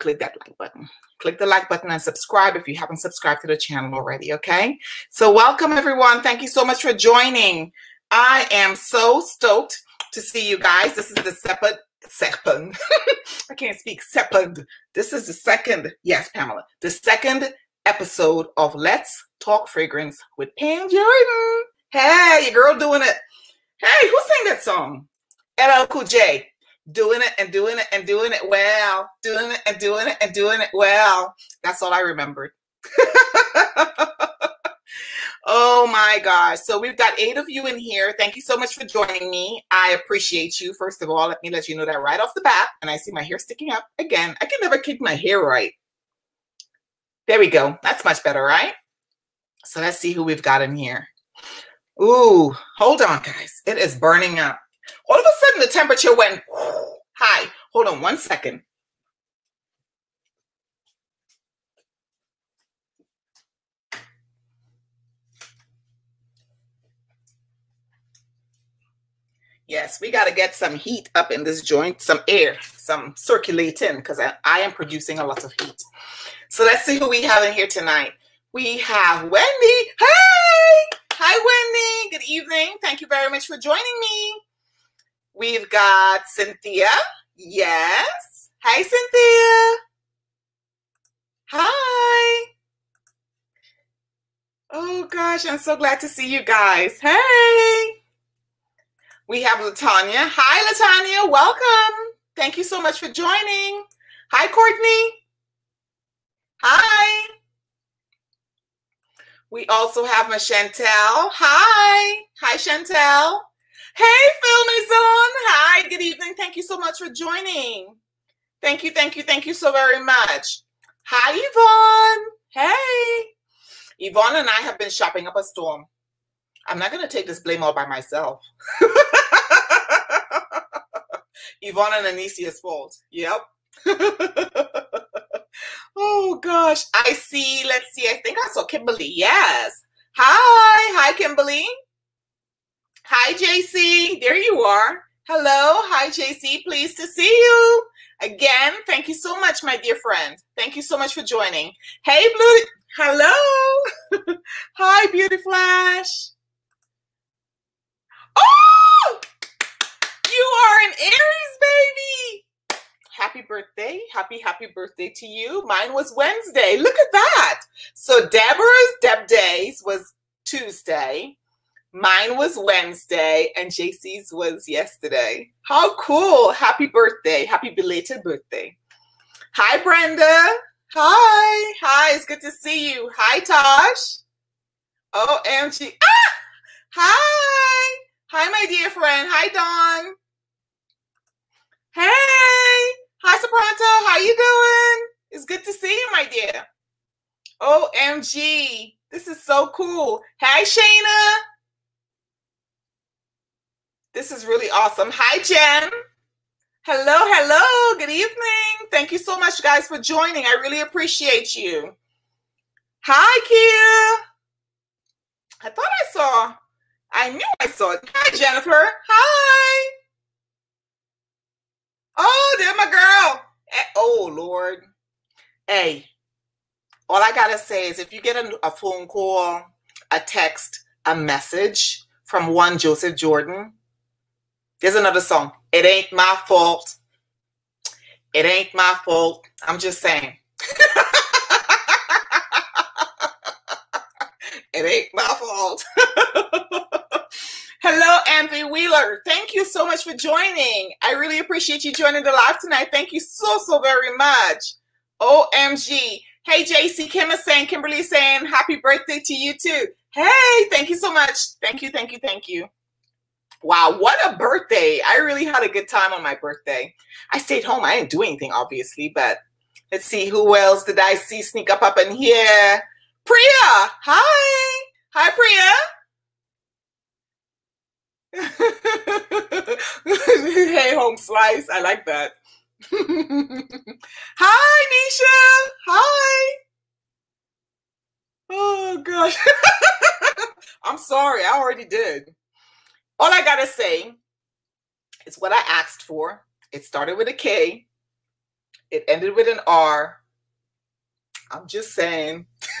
click that like button. Click the like button and subscribe if you haven't subscribed to the channel already, okay? So welcome everyone. Thank you so much for joining. I am so stoked to see you guys. This is the second, second, I can't speak, second. This is the second, yes, Pamela, the second episode of Let's Talk Fragrance with Pam Jordan. Hey, your girl doing it. Hey, who sang that song? LL Cool J doing it and doing it and doing it well, doing it and doing it and doing it well. That's all I remembered. oh my gosh. So we've got eight of you in here. Thank you so much for joining me. I appreciate you. First of all, let me let you know that right off the bat. And I see my hair sticking up again. I can never keep my hair right. There we go. That's much better, right? So let's see who we've got in here. Ooh, hold on, guys. It is burning up. All of a sudden, the temperature went high. Hold on one second. Yes, we got to get some heat up in this joint, some air, some circulating, because I, I, am producing a lot of heat. So let's see who we have in here tonight. We have Wendy. Hey! Hi, Wendy. Good evening. Thank you very much for joining me. We've got Cynthia. Yes. Hi, Cynthia. Hi. Oh gosh, I'm so glad to see you guys. Hey. We have Latanya. Hi, Latanya. Welcome. Thank you so much for joining. Hi, Courtney. Hi. We also have Chantel. Hi. Hi, Chantel. Hey, Phil Maison. Hi, good evening. Thank you so much for joining. Thank you, thank you, thank you so very much. Hi, Yvonne. Hey. Yvonne and I have been shopping up a storm. I'm not going to take this blame all by myself. Yvonne and Anicia's fault. Yep. oh, gosh. I see. Let's see. I think I saw Kimberly. Yes. Hi. Hi, Kimberly. Hi, JC. There you are. Hello. Hi, JC. Pleased to see you. Again, thank you so much, my dear friend. Thank you so much for joining. Hey, Blue. Hello. Hi, Beauty Flash. Oh, you are an Aries baby. Happy birthday. Happy, happy birthday to you. Mine was Wednesday. Look at that. So Deborah's Deb Days was Tuesday. Mine was Wednesday and JC's was yesterday. How cool. Happy birthday. Happy belated birthday. Hi, Brenda. Hi. Hi. It's good to see you. Hi, Tosh. OMG. Ah! Hi. Hi, my dear friend. Hi, Dawn. Hey. Hi, Sopranto. How you doing? It's good to see you, my dear. OMG. This is so cool. Hi, Shayna. This is really awesome. Hi, Jen. Hello, hello. Good evening. Thank you so much, guys, for joining. I really appreciate you. Hi, Kia. I thought I saw, I knew I saw it. Hi, Jennifer. Hi. Oh, there's my girl. Eh, oh, Lord. Hey, all I got to say is if you get a, a phone call, a text, a message from one Joseph Jordan, there's another song. It ain't my fault. It ain't my fault. I'm just saying. it ain't my fault. Hello, Anthony Wheeler. Thank you so much for joining. I really appreciate you joining the live tonight. Thank you so, so very much. OMG. Hey, JC Kim is saying, Kimberly saying, happy birthday to you too. Hey, thank you so much. Thank you, thank you, thank you. Wow, what a birthday. I really had a good time on my birthday. I stayed home. I didn't do anything, obviously, but let's see who else did I see sneak up up in here. Priya, hi. Hi, Priya. hey, home slice. I like that. hi, Nisha. Hi. Oh, gosh. I'm sorry. I already did. All I gotta say is what I asked for. It started with a K. It ended with an R. I'm just saying.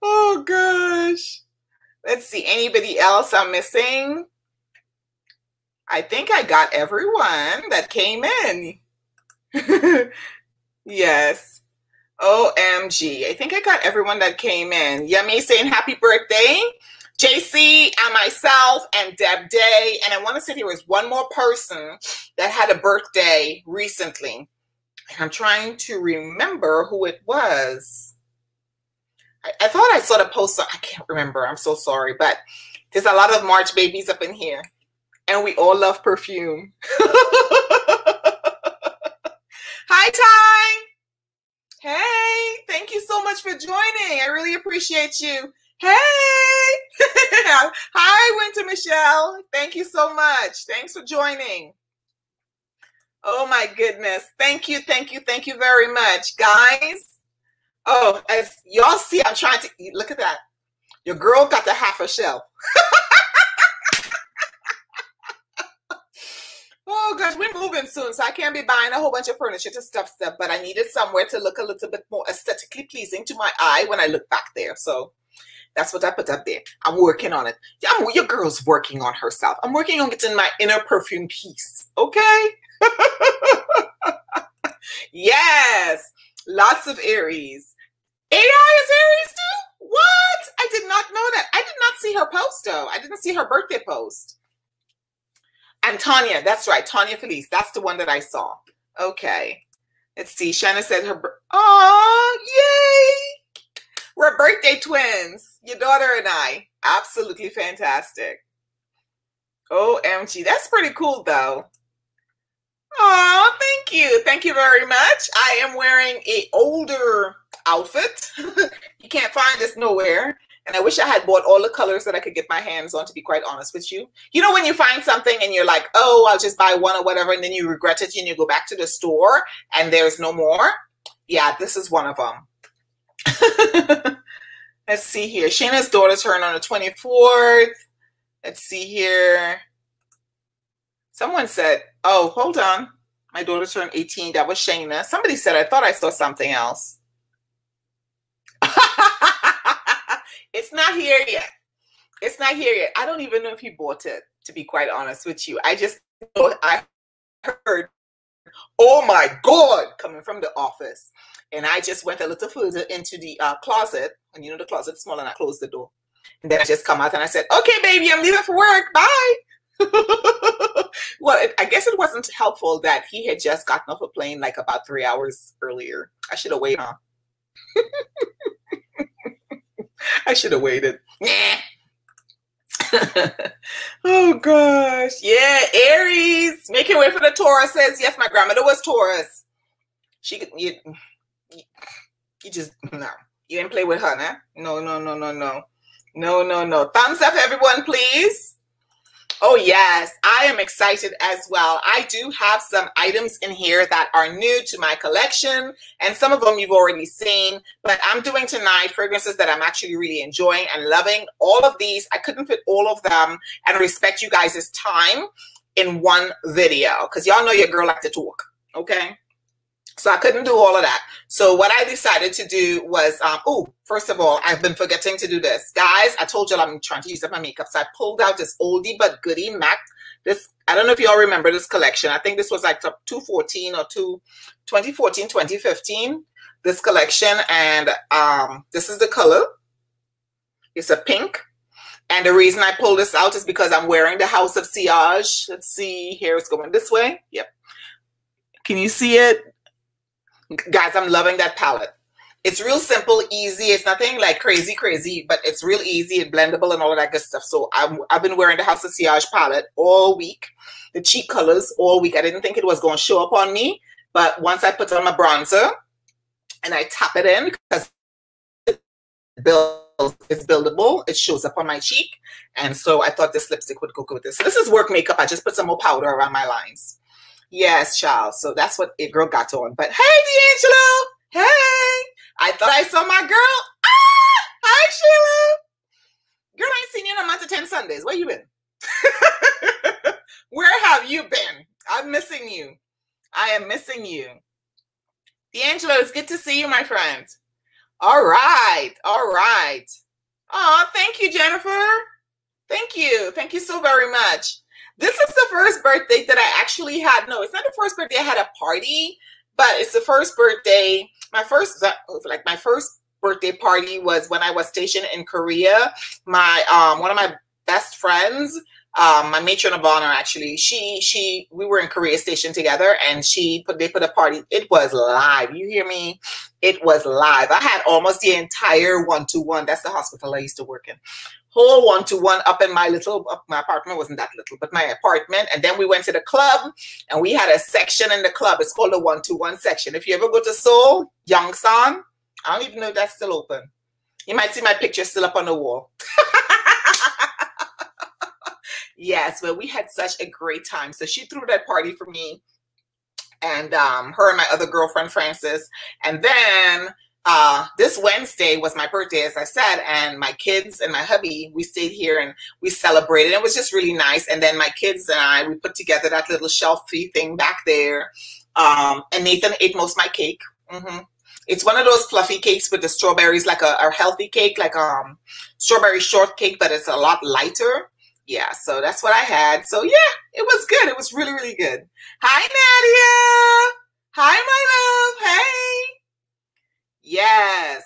oh gosh. Let's see. Anybody else I'm missing? I think I got everyone that came in. yes. OMG. I think I got everyone that came in. Yummy saying happy birthday. JC and myself and Deb Day. And I want to say there was one more person that had a birthday recently. And I'm trying to remember who it was. I, I thought I saw the post. I can't remember. I'm so sorry. But there's a lot of March babies up in here. And we all love perfume. Hi, Ty. Hey, thank you so much for joining. I really appreciate you. Hey. Hi, Winter Michelle. Thank you so much. Thanks for joining. Oh my goodness. Thank you, thank you, thank you very much, guys. Oh, as y'all see, I'm trying to look at that. Your girl got the half a shell. oh gosh, we're moving soon, so I can't be buying a whole bunch of furniture to stuff stuff, but I needed somewhere to look a little bit more aesthetically pleasing to my eye when I look back there. So that's what I put up there. I'm working on it. Yeah, your girl's working on herself. I'm working on getting my inner perfume piece. Okay. yes, lots of Aries. AI is Aries too? What? I did not know that. I did not see her post though. I didn't see her birthday post. And Tanya, that's right. Tanya Felice. That's the one that I saw. Okay. Let's see. Shanna said her. Oh, yay! We're birthday twins. Your daughter and I. Absolutely fantastic. OMG. That's pretty cool though. Oh, thank you. Thank you very much. I am wearing a older outfit. you can't find this nowhere. And I wish I had bought all the colors that I could get my hands on, to be quite honest with you. You know, when you find something and you're like, oh, I'll just buy one or whatever, and then you regret it and you go back to the store and there's no more? Yeah, this is one of them. Let's see here. Shayna's daughter turned on the 24th. Let's see here. Someone said, oh, hold on. My daughter turned 18. That was Shayna. Somebody said, I thought I saw something else. it's not here yet. It's not here yet. I don't even know if he bought it, to be quite honest with you. I just I heard, oh my God, coming from the office. And I just went a little further into the uh, closet. And you know, the closet's small and I closed the door. And then I just come out and I said, okay, baby, I'm leaving for work. Bye. well, I guess it wasn't helpful that he had just gotten off a plane like about three hours earlier. I should have waited. Huh? I should have waited. oh gosh. Yeah, Aries. Making way for the Taurus says, yes, my grandmother was Taurus. She could you, you just no. You didn't play with her, nah? No, no, no, no, no. No, no, no. Thumbs up, everyone, please. Oh, yes, I am excited as well. I do have some items in here that are new to my collection, and some of them you've already seen. But I'm doing tonight fragrances that I'm actually really enjoying and loving. All of these, I couldn't fit all of them and respect you guys' time in one video because y'all know your girl like to talk, okay? So I couldn't do all of that. So what I decided to do was, um, oh, first of all, I've been forgetting to do this. Guys, I told you I'm trying to use up my makeup. So I pulled out this oldie but goodie MAC. This, I don't know if y'all remember this collection. I think this was like 214 or 2, 2014, 2015, this collection. And um, this is the color. It's a pink. And the reason I pulled this out is because I'm wearing the House of Sillage. Let's see, here it's going this way. Yep. Can you see it? Guys, I'm loving that palette. It's real simple, easy. It's nothing like crazy, crazy, but it's real easy and blendable and all of that good stuff. So i have been wearing the House of Sillage palette all week, the cheap colors all week. I didn't think it was going to show up on me, but once I put on my bronzer and I tap it in because it builds, it's buildable, it shows up on my cheek. And so I thought this lipstick would go good with this. So this is work makeup. I just put some more powder around my lines. Yes, child. So that's what it girl got on. But hey, D'Angelo. Hey. I thought I saw my girl. Ah! Hi, Sheila. Girl, I ain't seen you in a month of 10 Sundays. Where you been? Where have you been? I'm missing you. I am missing you. D'Angelo, it's good to see you, my friend. All right. All right. Oh, thank you, Jennifer. Thank you. Thank you so very much. This is the first birthday that I actually had. No, it's not the first birthday I had a party, but it's the first birthday. My first, like my first birthday party was when I was stationed in Korea. My um, one of my best friends um, my matron of honor actually she she we were in korea station together and she put they put a party it was live you hear me it was live i had almost the entire one-to-one that's the hospital i used to work in whole one-to-one up in my little my apartment wasn't that little but my apartment. And then we went to the club and we had a section in the club. It's called the one-to-one section. If you ever go to seoul yongsan i don't even know if that's still open. You might see my picture still up on the wall. Yes, but we had such a great time. So she threw that party for me and um, her and my other girlfriend, Frances. And then uh, this Wednesday was my birthday, as I said, and my kids and my hubby, we stayed here and we celebrated. It was just really nice. And then my kids and I, we put together that little shelfie thing back there. Um, and Nathan ate most my cake. Mm-hmm. It's one of those fluffy cakes with the strawberries, like a, a healthy cake, like um strawberry shortcake, but it's a lot lighter yeah, so that's what I had. So yeah, it was good. It was really, really good. Hi, Nadia. Hi, my love. Hey. Yes.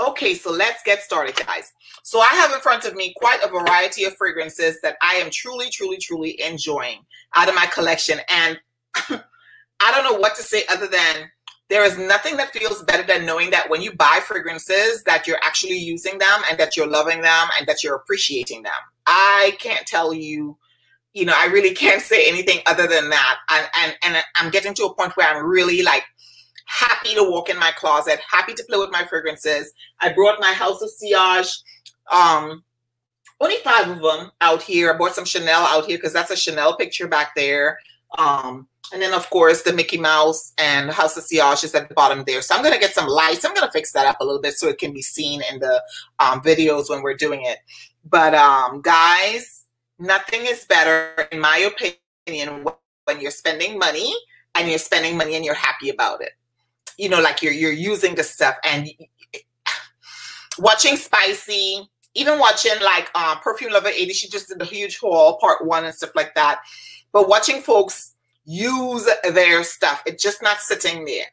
Okay, so let's get started, guys. So I have in front of me quite a variety of fragrances that I am truly, truly, truly enjoying out of my collection. And I don't know what to say other than there is nothing that feels better than knowing that when you buy fragrances that you're actually using them and that you're loving them and that you're appreciating them. I can't tell you, you know, I really can't say anything other than that. And, and, and I'm getting to a point where I'm really like happy to walk in my closet, happy to play with my fragrances. I brought my House of Sillage, um, only five of them out here. I bought some Chanel out here because that's a Chanel picture back there. Um, and then, of course, the Mickey Mouse and House of Sillage is at the bottom there. So I'm going to get some lights. I'm going to fix that up a little bit so it can be seen in the um, videos when we're doing it. But um, guys, nothing is better, in my opinion, when you're spending money and you're spending money and you're happy about it. You know, like you're you're using the stuff and watching Spicy, even watching like um, Perfume Lover 80, she just did a huge haul, part one and stuff like that. But watching folks use their stuff, it's just not sitting there.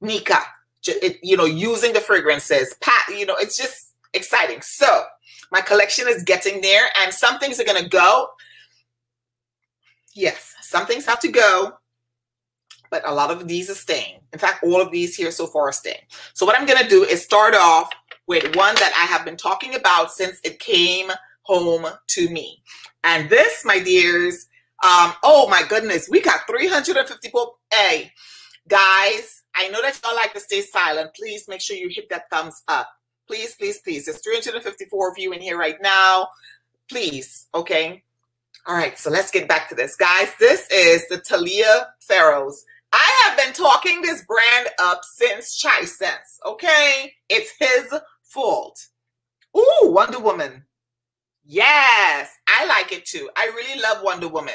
Nika, it, you know, using the fragrances, Pat, you know, it's just exciting. So my collection is getting there, and some things are going to go. Yes, some things have to go, but a lot of these are staying. In fact, all of these here so far are staying. So what I'm going to do is start off with one that I have been talking about since it came home to me. And this, my dears, um, oh my goodness, we got 350 people. Hey, guys, I know that y'all like to stay silent. Please make sure you hit that thumbs up. Please, please, please. There's 354 of you in here right now. Please, okay? All right, so let's get back to this. Guys, this is the Talia Farrows. I have been talking this brand up since Chai Sense, okay? It's his fault. Ooh, Wonder Woman. Yes, I like it too. I really love Wonder Woman.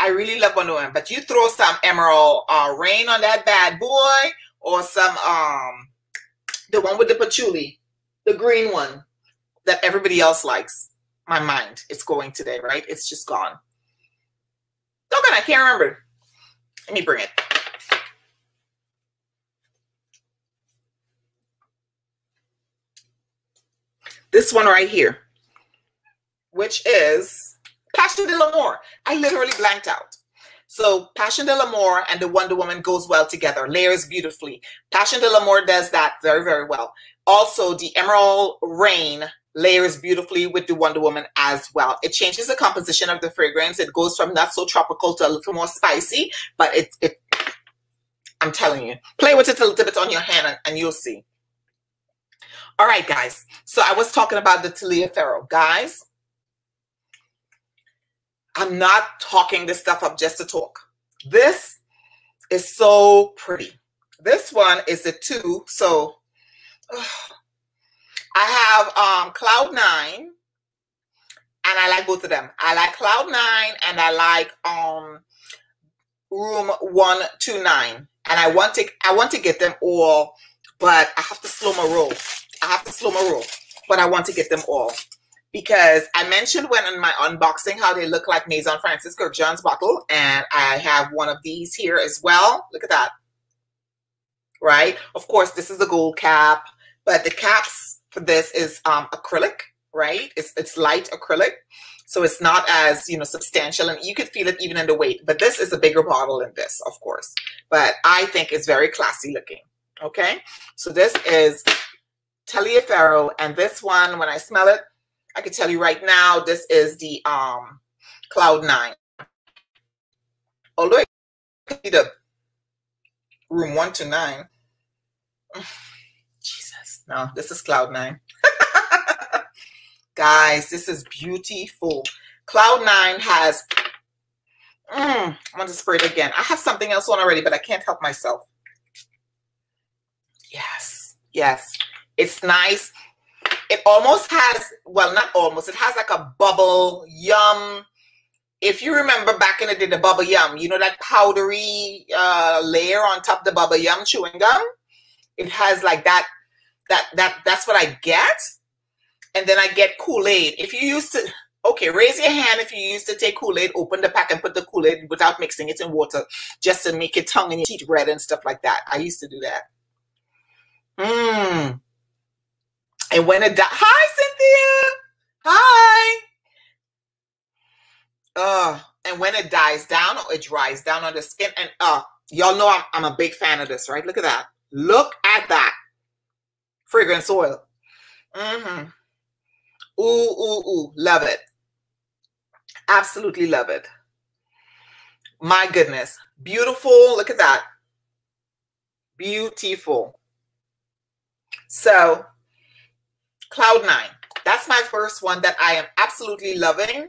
I really love Wonder Woman, but you throw some Emerald uh, Rain on that bad boy or some um the one with the patchouli, the green one that everybody else likes. My mind, it's going today, right? It's just gone. Man, I can't remember. Let me bring it. This one right here, which is Passion de l'Amour. I literally blanked out. So Passion de l'Amour and the Wonder Woman goes well together, layers beautifully. Passion de l'Amour does that very, very well. Also, the Emerald Rain layers beautifully with the Wonder Woman as well. It changes the composition of the fragrance. It goes from not so tropical to a little more spicy, but it, it I'm telling you, play with it a little bit on your hand and, and you'll see. All right, guys. So I was talking about the Taliaferro. Guys, I'm not talking this stuff up just to talk. This is so pretty. This one is the two. So I have um, Cloud Nine and I like both of them. I like Cloud Nine and I like um Room One Two Nine, and I want to I want to get them all, but I have to slow my roll. I have to slow my roll, but I want to get them all because I mentioned when in my unboxing how they look like Maison Francis Kurkdjian's bottle, and I have one of these here as well. Look at that. Right? Of course, this is the gold cap, but the caps for this is um, acrylic, right? It's, it's light acrylic. So it's not as, you know, substantial and you could feel it even in the weight. But this is a bigger bottle than this, of course. But I think it's very classy looking. Okay. So this is Taliaferro. And this one, when I smell it, I can tell you right now, this is the um Cloud Nine. Although it could be the room one to nine. No, this is Cloud Nine. Guys, this is beautiful. Cloud Nine has, mm, I want to spray it again. I have something else on already, but I can't help myself. Yes, yes. It's nice. It almost has, well, not almost, it has like a bubble yum. If you remember back in the day, the bubble yum, you know that powdery uh, layer on top the bubble yum chewing gum? It has like that, that, that, that's what I get and then I get Kool-Aid. If you used to, okay, raise your hand if you used to take Kool-Aid, open the pack and put the Kool-Aid without mixing it in water, just to make your tongue and your teeth red and stuff like that. I used to do that. Mmm. And when it dies, hi Cynthia, hi. Uh, and when it dies down or it dries down on the skin, and uh, y'all know I'm, I'm a big fan of this, right? Look at that. Look at that. Fragrance oil. Mm-hmm. Ooh, ooh, ooh. Love it. Absolutely love it. My goodness. Beautiful. Look at that. Beautiful. So, Cloud Nine. That's my first one that I am absolutely loving.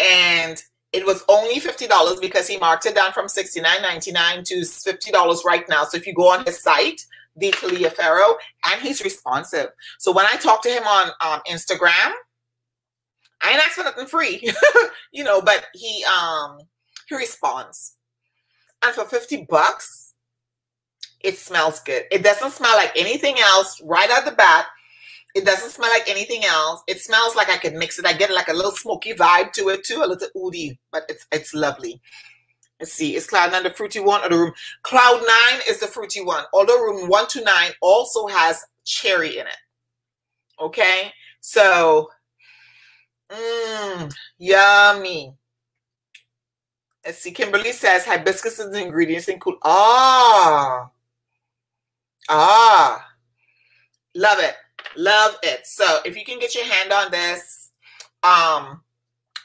And it was only $50 because he marked it down from $69.99 to $50 right now. So if you go on his site, the Taliaferro, and he's responsive. So when I talk to him on um, Instagram, I ain't asking nothing free, you know, but he um he responds. And for 50 bucks, it smells good. It doesn't smell like anything else right out the bat. It doesn't smell like anything else. It smells like I could mix it. I get like a little smoky vibe to it too, a little oody, but it's it's lovely. Let's see, is Cloud Nine the fruity one or the room? Cloud Nine is the fruity one. Although room one to nine also has cherry in it. Okay, so mmm, yummy. Let's see. Kimberly says hibiscus is the ingredients in cool. Ah, ah, love it, love it. So if you can get your hand on this, um,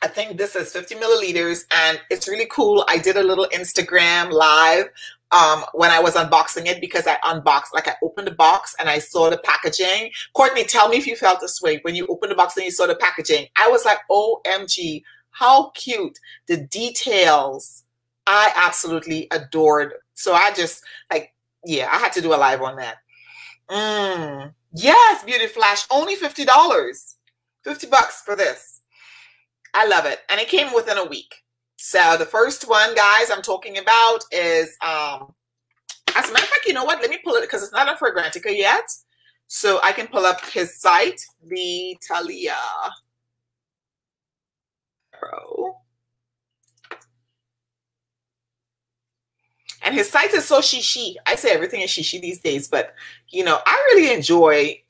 I think this is 50 milliliters and it's really cool. I did a little Instagram live um, when I was unboxing it because I unboxed, like I opened the box and I saw the packaging. Courtney, tell me if you felt this way when you opened the box and you saw the packaging. I was like, OMG, how cute. The details, I absolutely adored. So I just like, yeah, I had to do a live on that. Mm. Yes, Beauty Flash, only $50. 50 bucks for this. I love it. And it came within a week. So the first one, guys, I'm talking about is, um, as a matter of fact, you know what? Let me pull it because it's not on Fragrantica yet. So I can pull up his site, the Talia Pro. And his site is so shishi. I say everything is shishi these days, but you know, I really enjoy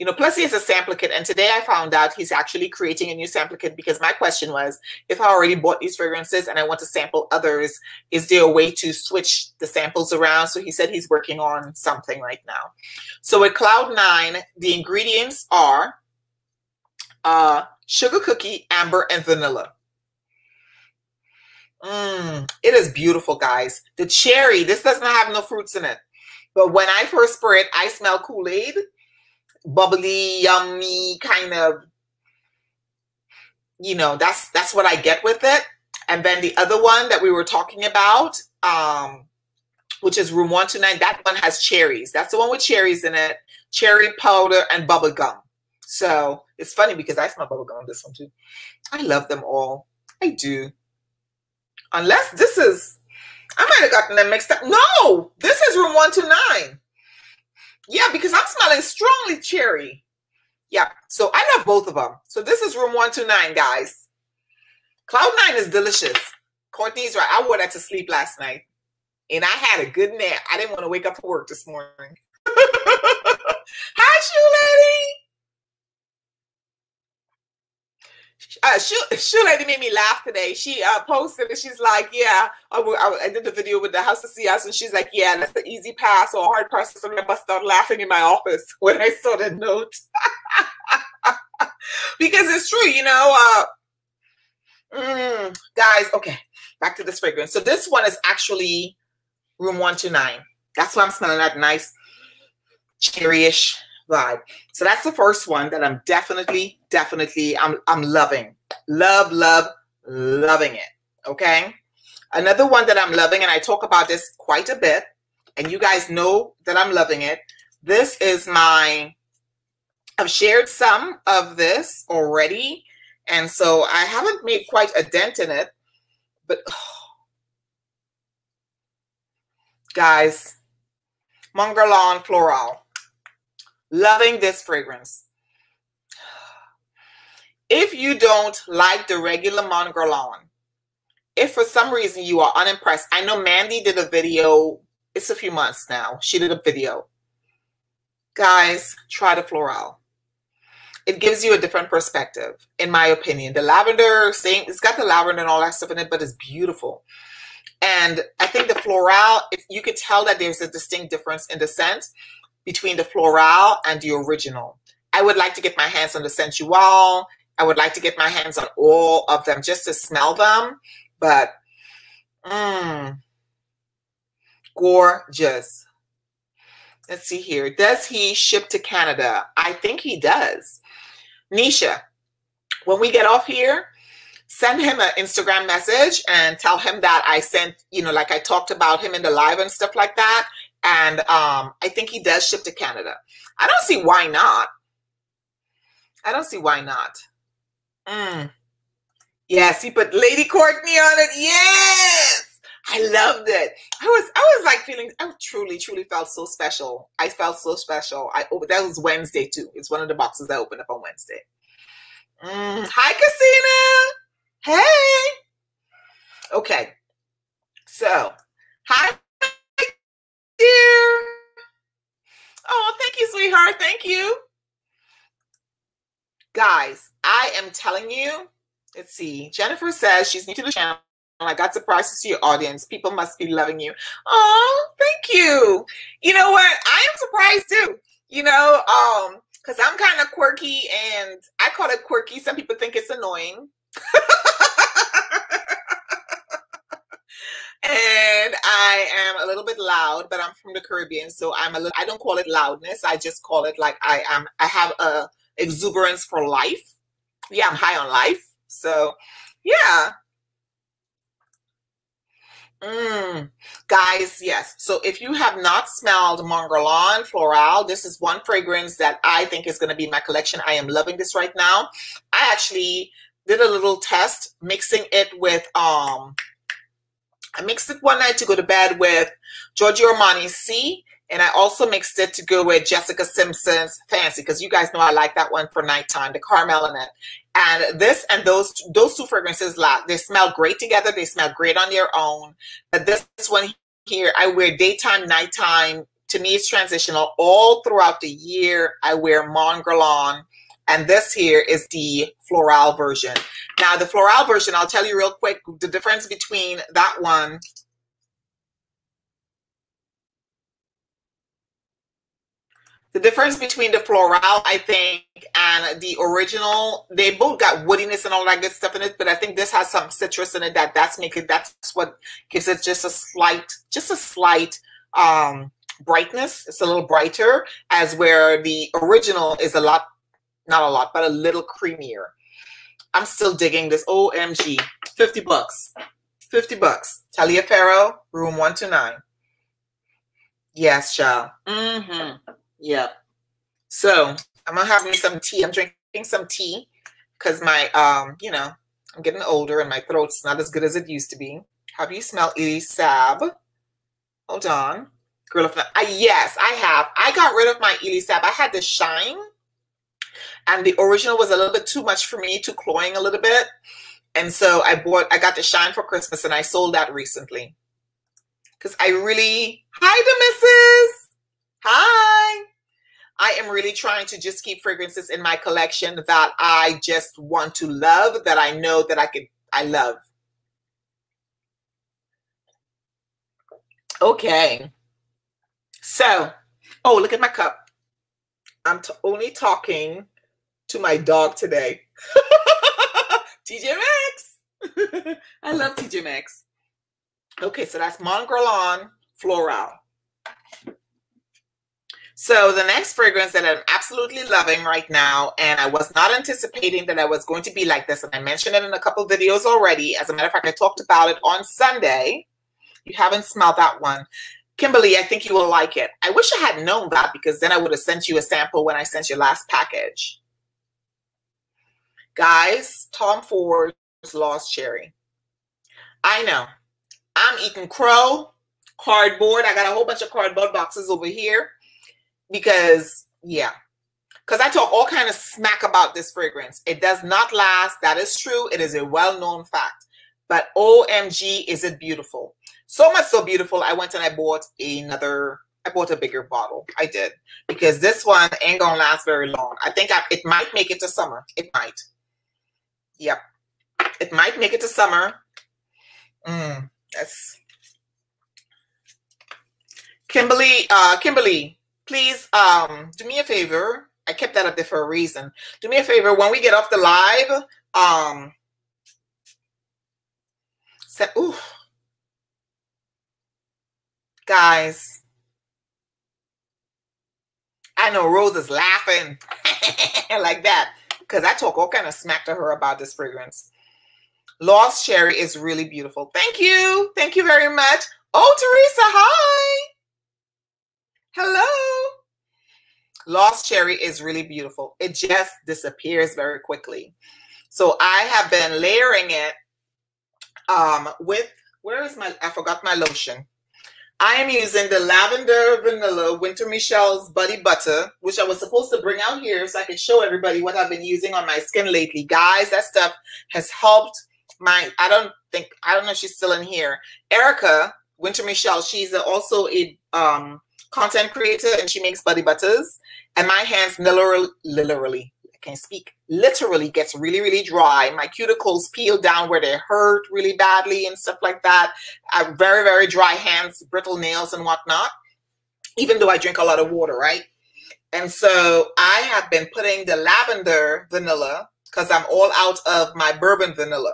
you know, plus he has a sample kit. And today I found out he's actually creating a new sample kit because my question was, if I already bought these fragrances and I want to sample others, is there a way to switch the samples around? So he said he's working on something right now. So with Cloud Nine, the ingredients are uh, sugar cookie, amber, and vanilla. Mmm, it is beautiful, guys. The cherry, this doesn't have no fruits in it. But when I first spray it, I smell Kool-Aid bubbly, yummy kind of, you know, that's that's what I get with it. And then the other one that we were talking about, um, which is room 129, that one has cherries. That's the one with cherries in it, cherry powder and bubble gum. So It's funny because I smell bubblegum on this one too. I love them all. I do. Unless this is, I might have gotten them mixed up. No, this is room 129. Yeah, because I'm smelling strongly cherry. Yeah, so I love both of them. So this is room 129, guys. Cloud Nine is delicious. Courtney's right. I wore that to sleep last night. And I had a good nap. I didn't want to wake up for work this morning. Hi, Shoe Lady. Uh, shoe, shoe lady made me laugh today. She uh, posted and she's like, "Yeah, I, I, I, did the video with the house to see us," and she's like, "Yeah, that's the easy pass or hard pass." So I bust out laughing in my office when I saw the note because it's true, you know. Uh, mm, guys, okay, back to this fragrance. So this one is actually room one two nine. That's why I'm smelling that nice cherryish vibe. So that's the first one that I'm definitely, definitely, I'm, I'm loving. Love, love, loving it. Okay. Another one that I'm loving, and I talk about this quite a bit, and you guys know that I'm loving it. This is my, I've shared some of this already, and so I haven't made quite a dent in it, but oh, guys, Mon Guerlain Floral. Loving this fragrance. If you don't like the regular Mon if for some reason you are unimpressed, I know Mandy did a video, it's a few months now. She did a video. Guys, try the Floral. It gives you a different perspective, in my opinion. The lavender, same, it's got the lavender and all that stuff in it, but it's beautiful. And I think the Floral, if you could tell that there's a distinct difference in the scent between the floral and the original. I would like to get my hands on the sensual. I would like to get my hands on all of them just to smell them. But, mmm, gorgeous. Let's see here. Does he ship to Canada? I think he does. Nisha, when we get off here, send him an Instagram message and tell him that I sent, you know, like I talked about him in the live and stuff like that. And um, I think he does ship to Canada. I don't see why not. I don't see why not. Mm. Yes, he put Lady Courtney on it. Yes. I loved it. I was I was like feeling I truly truly felt so special. I felt so special. I oh, that was Wednesday too. It's one of the boxes that opened up on Wednesday. Mm. Hi, Casina. Hey. Okay. So, hi dear. Oh, thank you, sweetheart. Thank you. Guys, I am telling you, let's see. Jennifer says she's new to the channel. I got surprised to your audience. People must be loving you. Oh, thank you. You know what? I am surprised too. You know, um, because I'm kind of quirky and I call it quirky. Some people think it's annoying. and I am a little bit loud, but I'm from the Caribbean, so I'm a little. I don't call it loudness. I just call it like I am. I have a exuberance for life. Yeah, I'm high on life. So, yeah. Mm. Guys, yes. So if you have not smelled Mon Guerlain Floral, this is one fragrance that I think is going to be my collection. I am loving this right now. I actually did a little test mixing it with um I mixed it one night to go to bed with Giorgio Armani Sì. And I also mixed it to go with Jessica Simpson's Fancy because you guys know I like that one for nighttime, the caramel in it. And this and those those two fragrances, they smell great together. They smell great on their own. But this one here, I wear daytime, nighttime. To me, it's transitional. All throughout the year, I wear Mon Guerlain and this here is the floral version. Now the floral version, I'll tell you real quick, the difference between that one the difference between the floral, I think, and the original, they both got woodiness and all that good stuff in it, but I think this has some citrus in it that that's making, that's what gives it just a slight, just a slight um, brightness. It's a little brighter as where the original is a lot not a lot, but a little creamier. I'm still digging this. OMG. 50 bucks. 50 bucks. Talia Taliaferro, room 129. Yes, child. Mm-hmm. Yep. So I'm gonna have me some tea. I'm drinking some tea because my, um, you know, I'm getting older and my throat's not as good as it used to be. Have you smelled Elie Saab? Hold on. Of the, uh, yes, I have. I got rid of my Elie Saab. I had the shine and the original was a little bit too much for me, too cloying a little bit. And so I bought, I got the shine for Christmas and I sold that recently. Because I really, hi, the missus. Hi. I am really trying to just keep fragrances in my collection that I just want to love, that I know that I can, I love. Okay. So, oh, look at my cup. I'm only talking to my dog today. TJ Maxx. I love TJ Maxx. Okay, so that's Mon Guerlain Floral. So the next fragrance that I'm absolutely loving right now, and I was not anticipating that I was going to be like this, and I mentioned it in a couple videos already. As a matter of fact, I talked about it on Sunday. You haven't smelled that one. Kimberly, I think you will like it. I wish I had known that because then I would have sent you a sample when I sent your last package. Guys, Tom Ford's Lost Cherry. I know. I'm eating crow, cardboard. I got a whole bunch of cardboard boxes over here because, yeah. Because I talk all kind of smack about this fragrance. It does not last. That is true. It is a well-known fact. But OMG, is it beautiful. So much so beautiful, I went and I bought another, I bought a bigger bottle. I did. Because this one ain't to last very long. I think I, it might make it to summer. It might. Yep. It might make it to summer. Mm, that's Kimberly, uh, Kimberly, please um, do me a favor. I kept that up there for a reason. Do me a favor when we get off the live. Um, say, ooh, guys. I know Rose is laughing like that because I talk all kind of smack to her about this fragrance. Lost Cherry is really beautiful. Thank you. Thank you very much. Oh, Teresa, hi. Hello. Lost Cherry is really beautiful. It just disappears very quickly. So I have been layering it um, with, where is my, I forgot my lotion. I am using the Lavender Vanilla Winter Michelle's Buddy Butter, which I was supposed to bring out here so I could show everybody what I've been using on my skin lately. Guys, that stuff has helped my, I don't think, I don't know if she's still in here. Erica, Winter Michelle, she's also a um, content creator and she makes Buddy Butters. And my hands literally, literally, can't speak, literally gets really, really dry. My cuticles peel down where they hurt really badly and stuff like that. I have very, very dry hands, brittle nails and whatnot, even though I drink a lot of water, right? And so I have been putting the lavender vanilla because I'm all out of my bourbon vanilla.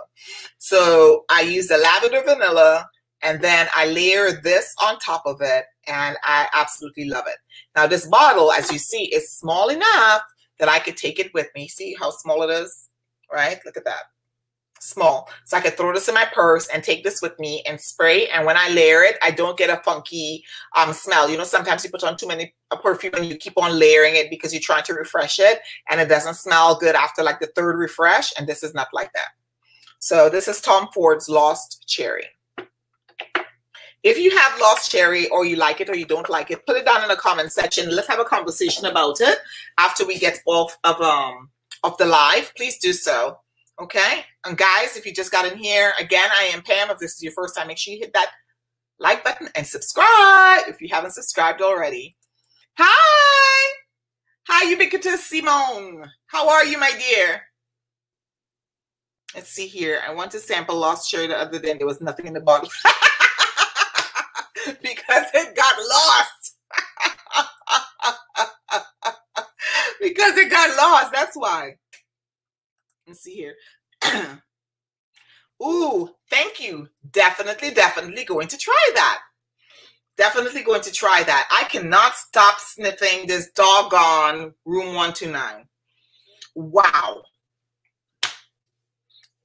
So I use the lavender vanilla and then I layer this on top of it and I absolutely love it. Now this bottle, as you see, is small enough that I could take it with me. See how small it is, right? Look at that. Small. So I could throw this in my purse and take this with me and spray. And when I layer it, I don't get a funky um, smell. You know, sometimes you put on too many perfume and you keep on layering it because you're trying to refresh it and it doesn't smell good after like the third refresh. And this is not like that. So this is Tom Ford's Lost Cherry. If you have lost cherry or you like it or you don't like it, put it down in the comment section. Let's have a conversation about it after we get off of um of the live. Please do so. Okay. And guys, if you just got in here, again, I am Pam. If this is your first time, make sure you hit that like button and subscribe if you haven't subscribed already. Hi. Hi, ubiquitous Simone. How are you, my dear? Let's see here. I want to sample lost cherry the other day. There was nothing in the bottle. because it got lost. because it got lost. That's why. Let's see here. Ooh, thank you. Definitely, definitely going to try that. Definitely going to try that. I cannot stop sniffing this doggone room 129. Wow.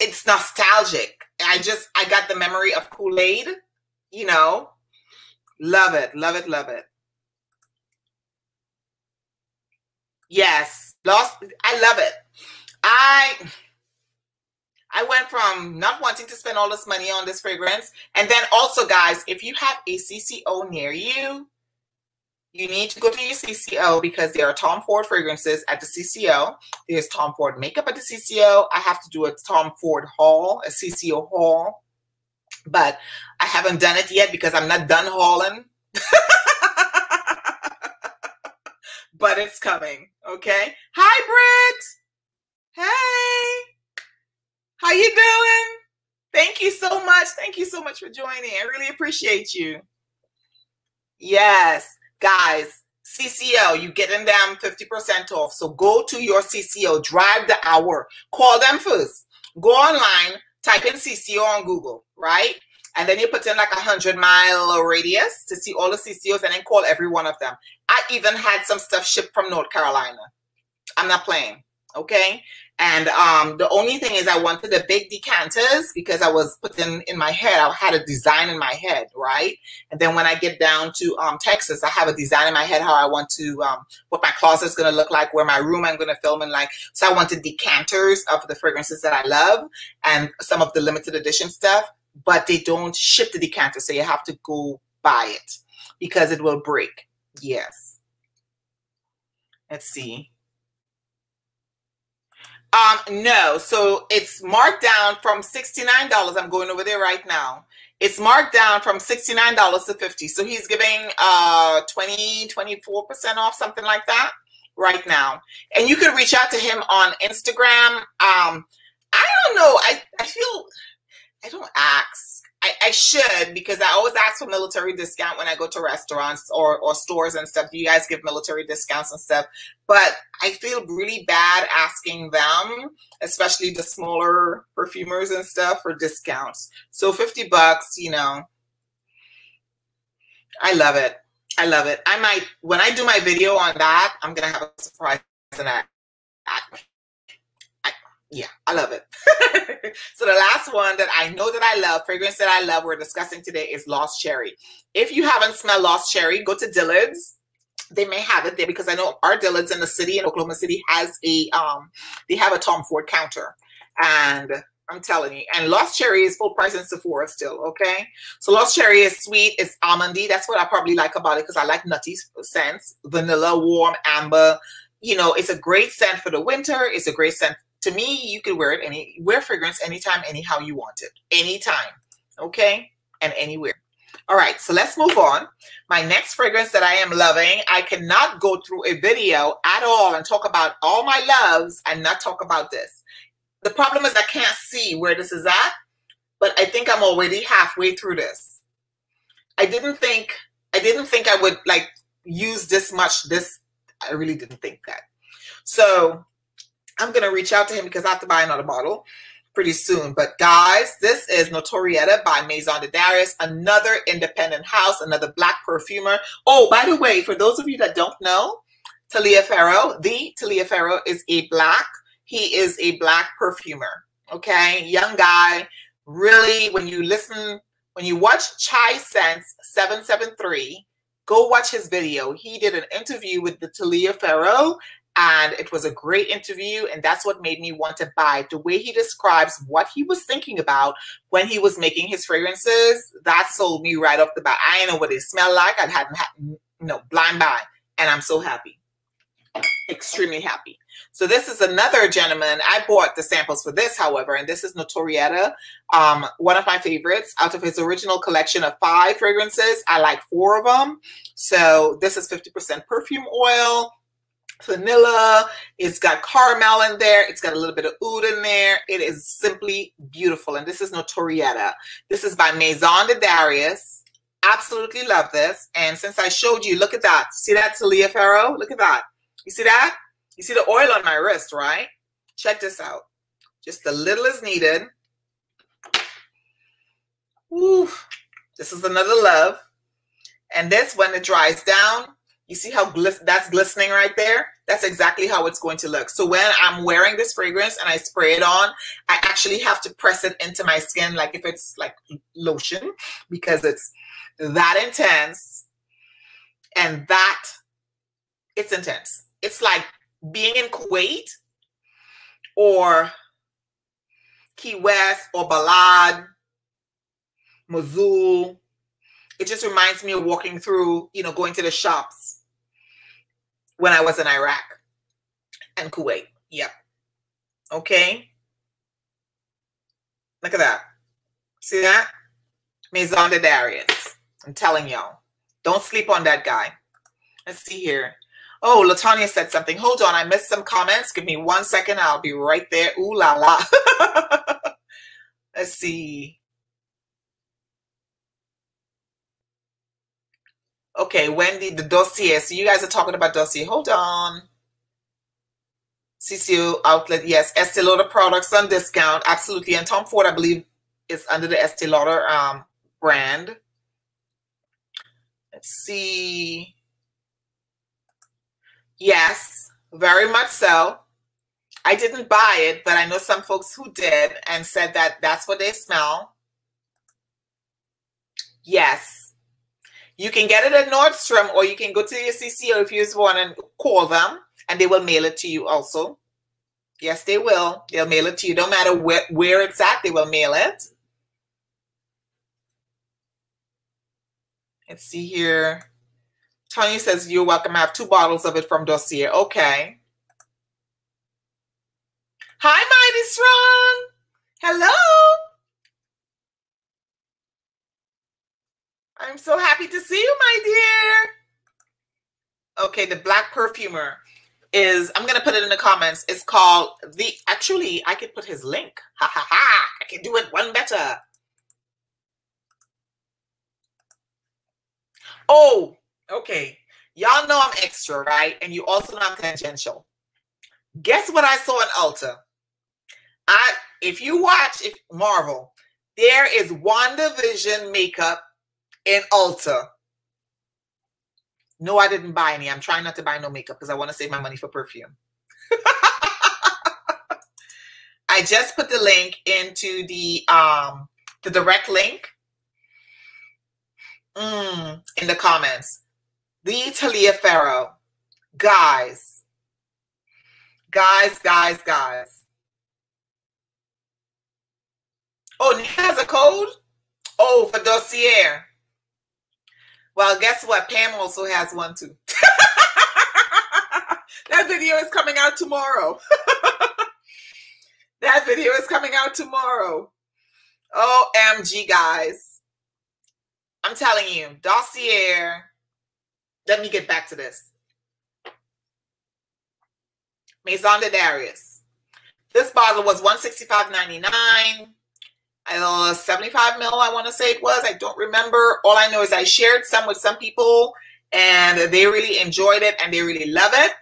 It's nostalgic. I just, I got the memory of Kool Aid, you know, Love it, love it, love it. Yes, lost. I love it. I I went from not wanting to spend all this money on this fragrance. And then also, guys, if you have a CCO near you, you need to go to your CCO because there are Tom Ford fragrances at the CCO. There's Tom Ford makeup at the CCO. I have to do a Tom Ford haul, a CCO haul, but I haven't done it yet because I'm not done hauling. but it's coming. Okay. Hi, Britt. Hey. How you doing? Thank you so much. Thank you so much for joining. I really appreciate you. Yes, guys, CCO, you getting them 50% off. So go to your CCO, drive the hour, call them first. Go online, type in CCO on Google, right? And then you put in like a hundred mile radius to see all the CCOs and then call every one of them. I even had some stuff shipped from North Carolina. I'm not playing. Okay. And um, the only thing is, I wanted the big decanters because I was putting in my head, I had a design in my head, right? And then when I get down to um, Texas, I have a design in my head how I want to, um, what my closet is going to look like, where my room I'm going to film in, like. So I wanted decanters of the fragrances that I love and some of the limited edition stuff, but they don't ship the decanters, so you have to go buy it because it will break. Yes. Let's see. Um, no, so it's marked down from $69. I'm going over there right now. It's marked down from $69 to 50. So he's giving uh 20, 24% off, something like that right now. And you can reach out to him on Instagram. Um, I don't know. I, I feel I don't ask I, I, should because I always ask for military discount when I go to restaurants or, or stores and stuff. Do you guys give military discounts and stuff? But I feel really bad asking them, especially the smaller perfumers and stuff, for discounts. So 50 bucks, you know, I love it. I love it. I might, when I do my video on that, I'm going to have a surprise in that yeah, I love it. so the last one that I know that I love, fragrance that I love, we're discussing today is Lost Cherry. If you haven't smelled Lost Cherry, go to Dillard's. They may have it there because I know our Dillard's in the city in Oklahoma City has a um they have a Tom Ford counter. And I'm telling you, and Lost Cherry is full price in Sephora still, okay? So Lost Cherry is sweet, it's almondy. That's what I probably like about it because I like nutty scents, vanilla, warm, amber. You know, it's a great scent for the winter. It's a great scent to me, you could wear it any wear fragrance anytime, anyhow you want it. Anytime. Okay? And anywhere. All right, so let's move on. My next fragrance that I am loving, I cannot go through a video at all and talk about all my loves and not talk about this. The problem is I can't see where this is at, but I think I'm already halfway through this. I didn't think I didn't think I would like use this much this I really didn't think that. So I'm going to reach out to him because I have to buy another bottle pretty soon. But guys, this is Notorietta by Maison de Darius, another independent house, another black perfumer. Oh, by the way, for those of you that don't know, Taliaferro, the Taliaferro is a black. He is a black perfumer. Okay, young guy. Really, when you listen, when you watch Chai Sense 773, go watch his video. He did an interview with the Taliaferro and it was a great interview and that's what made me want to buy. The way he describes what he was thinking about when he was making his fragrances that sold me right off the bat. I didn't know what it smelled like. I hadn't had no blind buy and i'm so happy. Extremely happy. So this is another gentleman. I bought the samples for this however and this is notorietta um, one of my favorites. Out of his original collection of five fragrances i like four of them so this is 50% perfume oil vanilla. It's got caramel in there. It's got a little bit of oud in there. It is simply beautiful. And this is Notorietta. This is by Maison de Darius. Absolutely love this. And since I showed you, look at that. See that Taliaferro? Look at that. You see that? You see the oil on my wrist, right? Check this out. Just a little is needed. Oof. This is another love. And this, when it dries down, you see how that's glistening right there? That's exactly how it's going to look. So when I'm wearing this fragrance and I spray it on, I actually have to press it into my skin like if it's like lotion because it's that intense and that it's intense. It's like being in Kuwait or Key West or Balad, Mosul. It just reminds me of walking through, you know, going to the shops when I was in Iraq and Kuwait. Yep. Okay. Look at that. See that? Maison de Darius. I'm telling y'all. Don't sleep on that guy. Let's see here. Oh, Latanya said something. Hold on. I missed some comments. Give me one second. I'll be right there. Ooh la la. Let's see. Okay, Wendy, the dossier. So you guys are talking about dossier. Hold on. CCO outlet, yes. Estee Lauder products on discount, absolutely. And Tom Ford, I believe, is under the Estee Lauder um, brand. Let's see. Yes, very much so. I didn't buy it, but I know some folks who did and said that that's what they smell. Yes. You can get it at Nordstrom or you can go to your CCO if you just want and call them and they will mail it to you also. Yes, they will. They'll mail it to you. Don't matter where, where it's at, they will mail it. Let's see here. Tony says, You're welcome. I have two bottles of it from Dossier. Okay. Hi, Mighty Strong. Hello. I'm so happy to see you, my dear. Okay, the Black Perfumer is, I'm going to put it in the comments. It's called the, actually, I could put his link. Ha ha ha. I can do it one better. Oh, okay. Y'all know I'm extra, right? And you also know I'm tangential. Guess what I saw in Ulta? I if you watch if Marvel, there is WandaVision makeup in Ulta. No, I didn't buy any. I'm trying not to buy no makeup because I want to save my money for perfume. I just put the link into the um the direct link mm, in the comments. The Taliaferro. Guys. Guys, guys, guys. Oh, it has a code? Oh, for dossier. Well, guess what? Pam also has one too. that video is coming out tomorrow. that video is coming out tomorrow. OMG, guys. I'm telling you, dossier. Let me get back to this. Maison de Darius. This bottle was $165.99 uh, 75 mil, I want to say it was. I don't remember. All I know is I shared some with some people and they really enjoyed it and they really love it.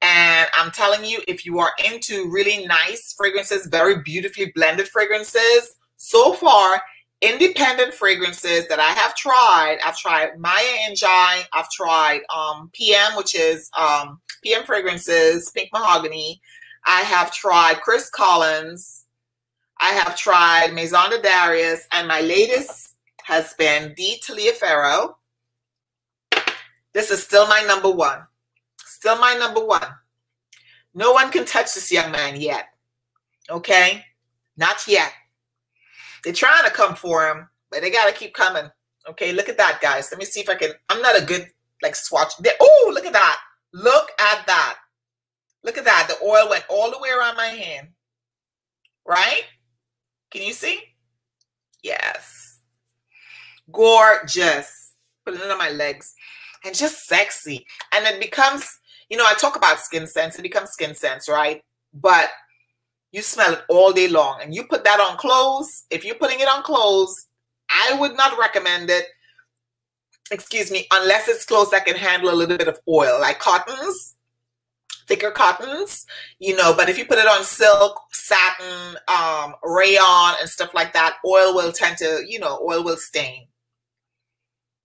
And I'm telling you, if you are into really nice fragrances, very beautifully blended fragrances, so far, independent fragrances that I have tried, I've tried Maya Angelou, I've tried um, PM, which is um, PM fragrances, Pink Mahogany. I have tried Chris Collins, I have tried Maison de Darius, and my latest has been D. Taliaferro. This is still my number one. Still my number one. No one can touch this young man yet. Okay? Not yet. They're trying to come for him, but they got to keep coming. Okay, look at that, guys. Let me see if I can. I'm not a good, like, swatch. Oh, look at that. Look at that. Look at that. The oil went all the way around my hand. Right? Can you see? Yes. Gorgeous. Put it on my legs. And just sexy. And it becomes, you know, I talk about skin sense. It becomes skin sense, right? But you smell it all day long. And you put that on clothes. If you're putting it on clothes, I would not recommend it. Excuse me, unless it's clothes that can handle a little bit of oil, like cottons thicker cottons, you know, but if you put it on silk, satin, um, rayon, and stuff like that, oil will tend to, you know, oil will stain.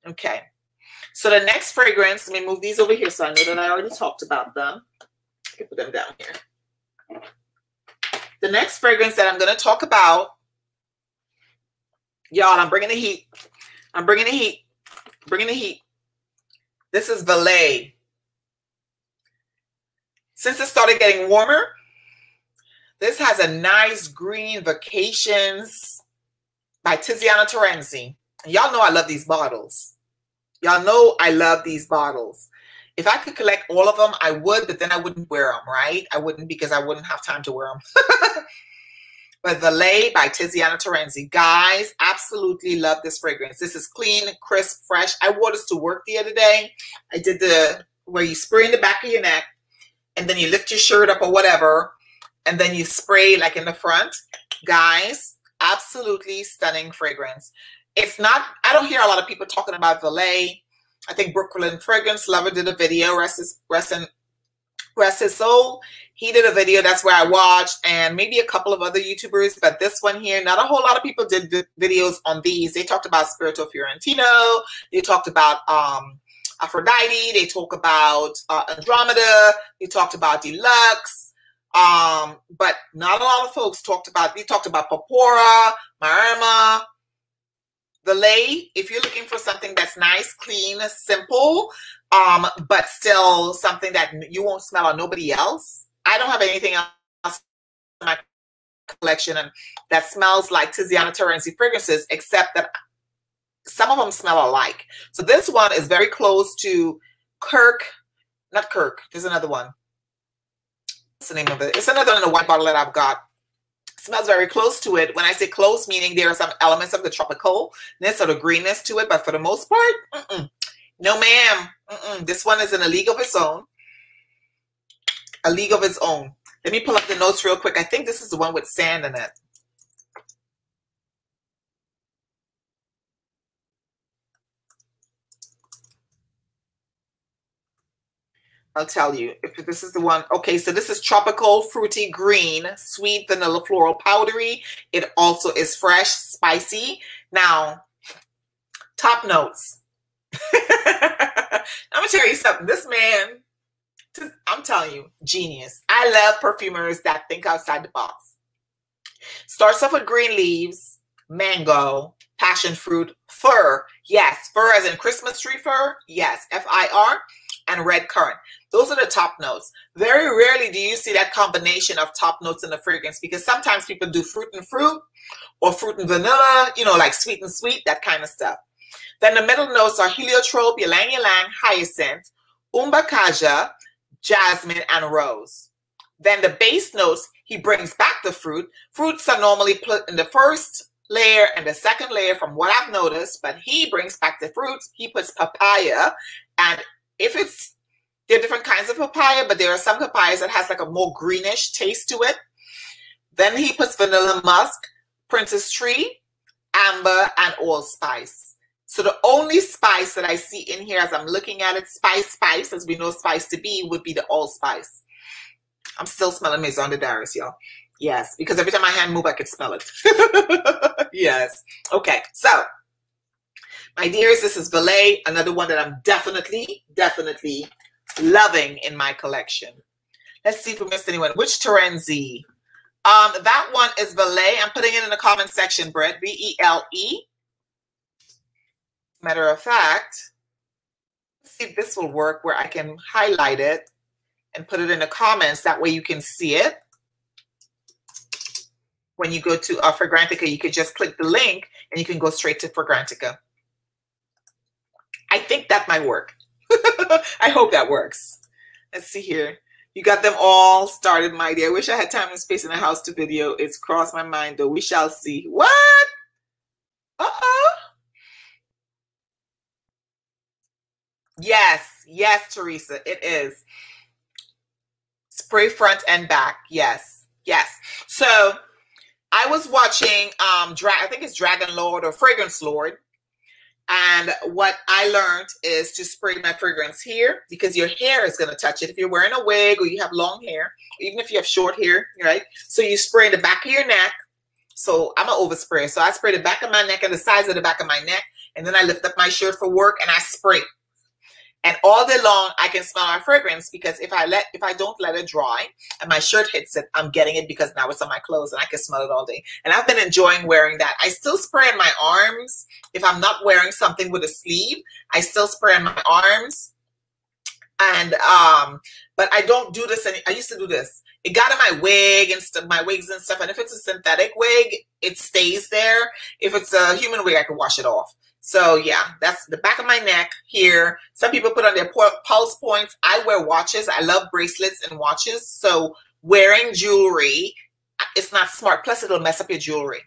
Okay. So the next fragrance, let me move these over here so I know that I already talked about them. I can put them down here. The next fragrance that I'm going to talk about, y'all, I'm bringing the heat. I'm bringing the heat. Bringing the heat. This is Vele since it started getting warmer, This has a nice green vacations by Tiziana Terenzi. Y'all know I love these bottles. Y'all know I love these bottles. If I could collect all of them, I would, but then I wouldn't wear them, right? I wouldn't because I wouldn't have time to wear them. but Vele by Tiziana Terenzi. Guys, absolutely love this fragrance. This is clean, crisp, fresh. I wore this to work the other day. I did the where you spray in the back of your neck and then you lift your shirt up or whatever and then you spray like in the front. Guys, absolutely stunning fragrance. It's not, I don't hear a lot of people talking about Vele. I think Brooklyn Fragrance Lover did a video, rest his, rest, in, rest his soul. He did a video, that's where I watched, and maybe a couple of other YouTubers, but this one here, not a whole lot of people did videos on these. They talked about Spirito Fiorentino. They talked about um, Aphrodite. They talk about uh, Andromeda. They talked about Delox. Um, but not a lot of folks talked about, they talked about Purpura, Maremma, Vele. If you're looking for something that's nice, clean, simple, um, but still something that you won't smell on nobody else. I don't have anything else in my collection and that smells like Tiziana Terenzi fragrances, except that some of them smell alike. So this one is very close to Kirk, not Kirk, there's another one. What's the name of it? It's another one in the white bottle that I've got. smells very close to it. When I say close, meaning there are some elements of the tropicalness or the greenness to it, but for the most part, mm -mm. no ma'am. Mm this one is in a league of its own. A league of its own. Let me pull up the notes real quick. I think this is the one with sand in it. I'll tell you if this is the one. Okay, so this is tropical fruity green, sweet vanilla floral powdery. It also is fresh, spicy. Now, top notes. I'm gonna tell you something. This man, I'm telling you, genius. I love perfumers that think outside the box. Starts off with green leaves, mango, passion fruit, fir. Yes, fir as in Christmas tree fir. Yes, F I R and red currant. Those are the top notes. Very rarely do you see that combination of top notes in the fragrance because sometimes people do fruit and fruit or fruit and vanilla, you know, like sweet and sweet, that kind of stuff. Then the middle notes are heliotrope, ylang ylang, hyacinth, umbacaja, jasmine, and rose. Then the base notes, he brings back the fruit. Fruits are normally put in the first layer and the second layer from what I've noticed, but he brings back the fruits. He puts papaya and if it's there are different kinds of papaya, but there are some papayas that has like a more greenish taste to it. Then he puts vanilla musk, princess tree, amber, and allspice. So the only spice that I see in here as I'm looking at it, spice, spice, as we know spice to be, would be the allspice. I'm still smelling Maison de Darius, y'all. Yes, because every time my hand move, I could smell it. yes. Okay, so my dears, this is Vele, another one that I'm definitely, definitely loving in my collection. Let's see if we missed anyone. Which Terenzi? Um, that one is Vele. I'm putting it in the comment section, Brett. V-E-L-E. Matter of fact, let's see if this will work where I can highlight it and put it in the comments. That way you can see it. When you go to uh, Fragrantica, you could just click the link and you can go straight to Fragrantica. I think that might work. I hope that works. Let's see here. You got them all started, my dear. I wish I had time and space in the house to video. It's crossed my mind, though. We shall see. What? Uh-oh. Yes. Yes, Teresa. It is. Spray front and back. Yes. Yes. So I was watching um Dra I think it's Dragon Lord or Fragrance Lord and what I learned is to spray my fragrance here because your hair is going to touch it. If you're wearing a wig or you have long hair, even if you have short hair, right? So you spray the back of your neck. So I'm an overspray. So I spray the back of my neck and the sides of the back of my neck. And then I lift up my shirt for work and I spray. And all day long, I can smell my fragrance because if I let, if I don't let it dry and my shirt hits it, I'm getting it because now it's on my clothes and I can smell it all day. And I've been enjoying wearing that. I still spray in my arms. If I'm not wearing something with a sleeve, I still spray in my arms. And, um, but I don't do this. Any, I used to do this. it got in my wig and stuff, my wigs and stuff. And if it's a synthetic wig, it stays there. If it's a human wig, I can wash it off. So yeah, that's the back of my neck here. Some people put on their pulse points. I wear watches. I love bracelets and watches. So wearing jewelry, it's not smart. Plus, it'll mess up your jewelry.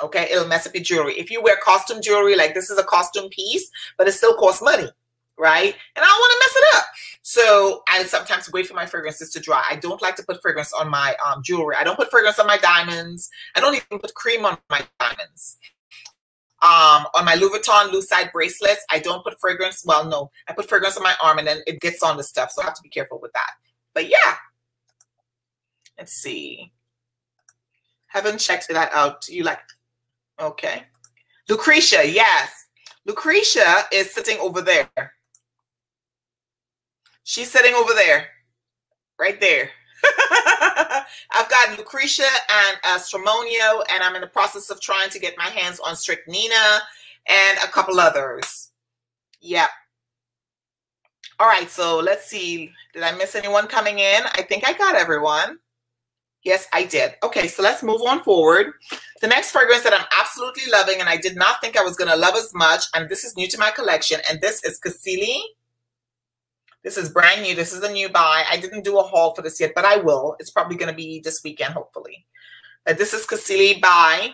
Okay, it'll mess up your jewelry. If you wear costume jewelry, like this is a costume piece, but it still costs money, right? And I don't want to mess it up. So I sometimes wait for my fragrances to dry. I don't like to put fragrance on my um, jewelry. I don't put fragrance on my diamonds. I don't even put cream on my diamonds. Um, on my Louis Vuitton Lucide bracelets, I don't put fragrance. Well, no, I put fragrance on my arm and then it gets on the stuff. So I have to be careful with that. But yeah, let's see. Haven't checked that out. You like, okay. Lucretia, yes. Lucretia is sitting over there. She's sitting over there, right there. I've Lucretia and uh, Stramonio, and I'm in the process of trying to get my hands on Strychnina and a couple others. Yeah. All right, so let's see. Did I miss anyone coming in? I think I got everyone. Yes, I did. Okay, so let's move on forward. The next fragrance that I'm absolutely loving, and I did not think I was going to love as much, and this is new to my collection, and this is Cassili this is brand new. This is a new buy. I didn't do a haul for this yet, but I will. It's probably going to be this weekend, hopefully. This is Cassili by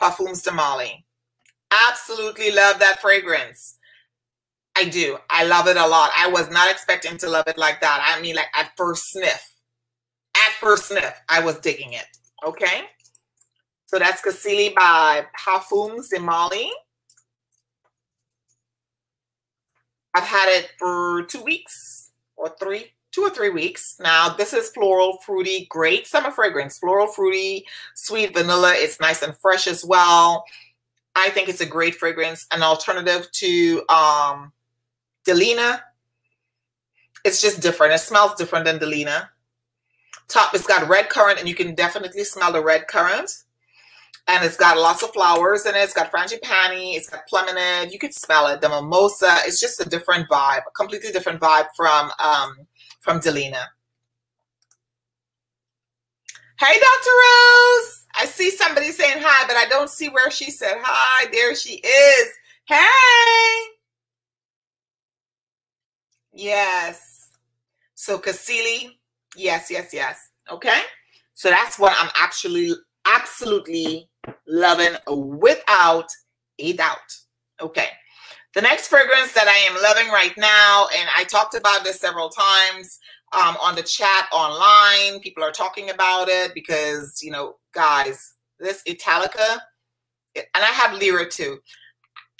Parfums de Marly. Absolutely love that fragrance. I do. I love it a lot. I was not expecting to love it like that. I mean, like at first sniff. At first sniff, I was digging it. Okay. So that's Cassili by Parfums de Marly. I've had it for two weeks or three, two or three weeks. Now, this is floral, fruity, great summer fragrance. Floral, fruity, sweet vanilla. It's nice and fresh as well. I think it's a great fragrance, an alternative to um, Delina. It's just different. It smells different than Delina. Top, it's got red currant, and you can definitely smell the red currant and it's got lots of flowers in it. It's got frangipani, it's got pluminade. You can smell it. The mimosa. It's just a different vibe, a completely different vibe from um, from Delina. Hey, Dr. Rose. I see somebody saying hi, but I don't see where she said hi. There she is. Hey. Yes. So Cassili. Yes, yes, yes. Okay. So that's what I'm actually absolutely loving without a doubt. Okay. The next fragrance that I am loving right now, and I talked about this several times um, on the chat online. People are talking about it because, you know, guys, this Italica, and I have Lira too.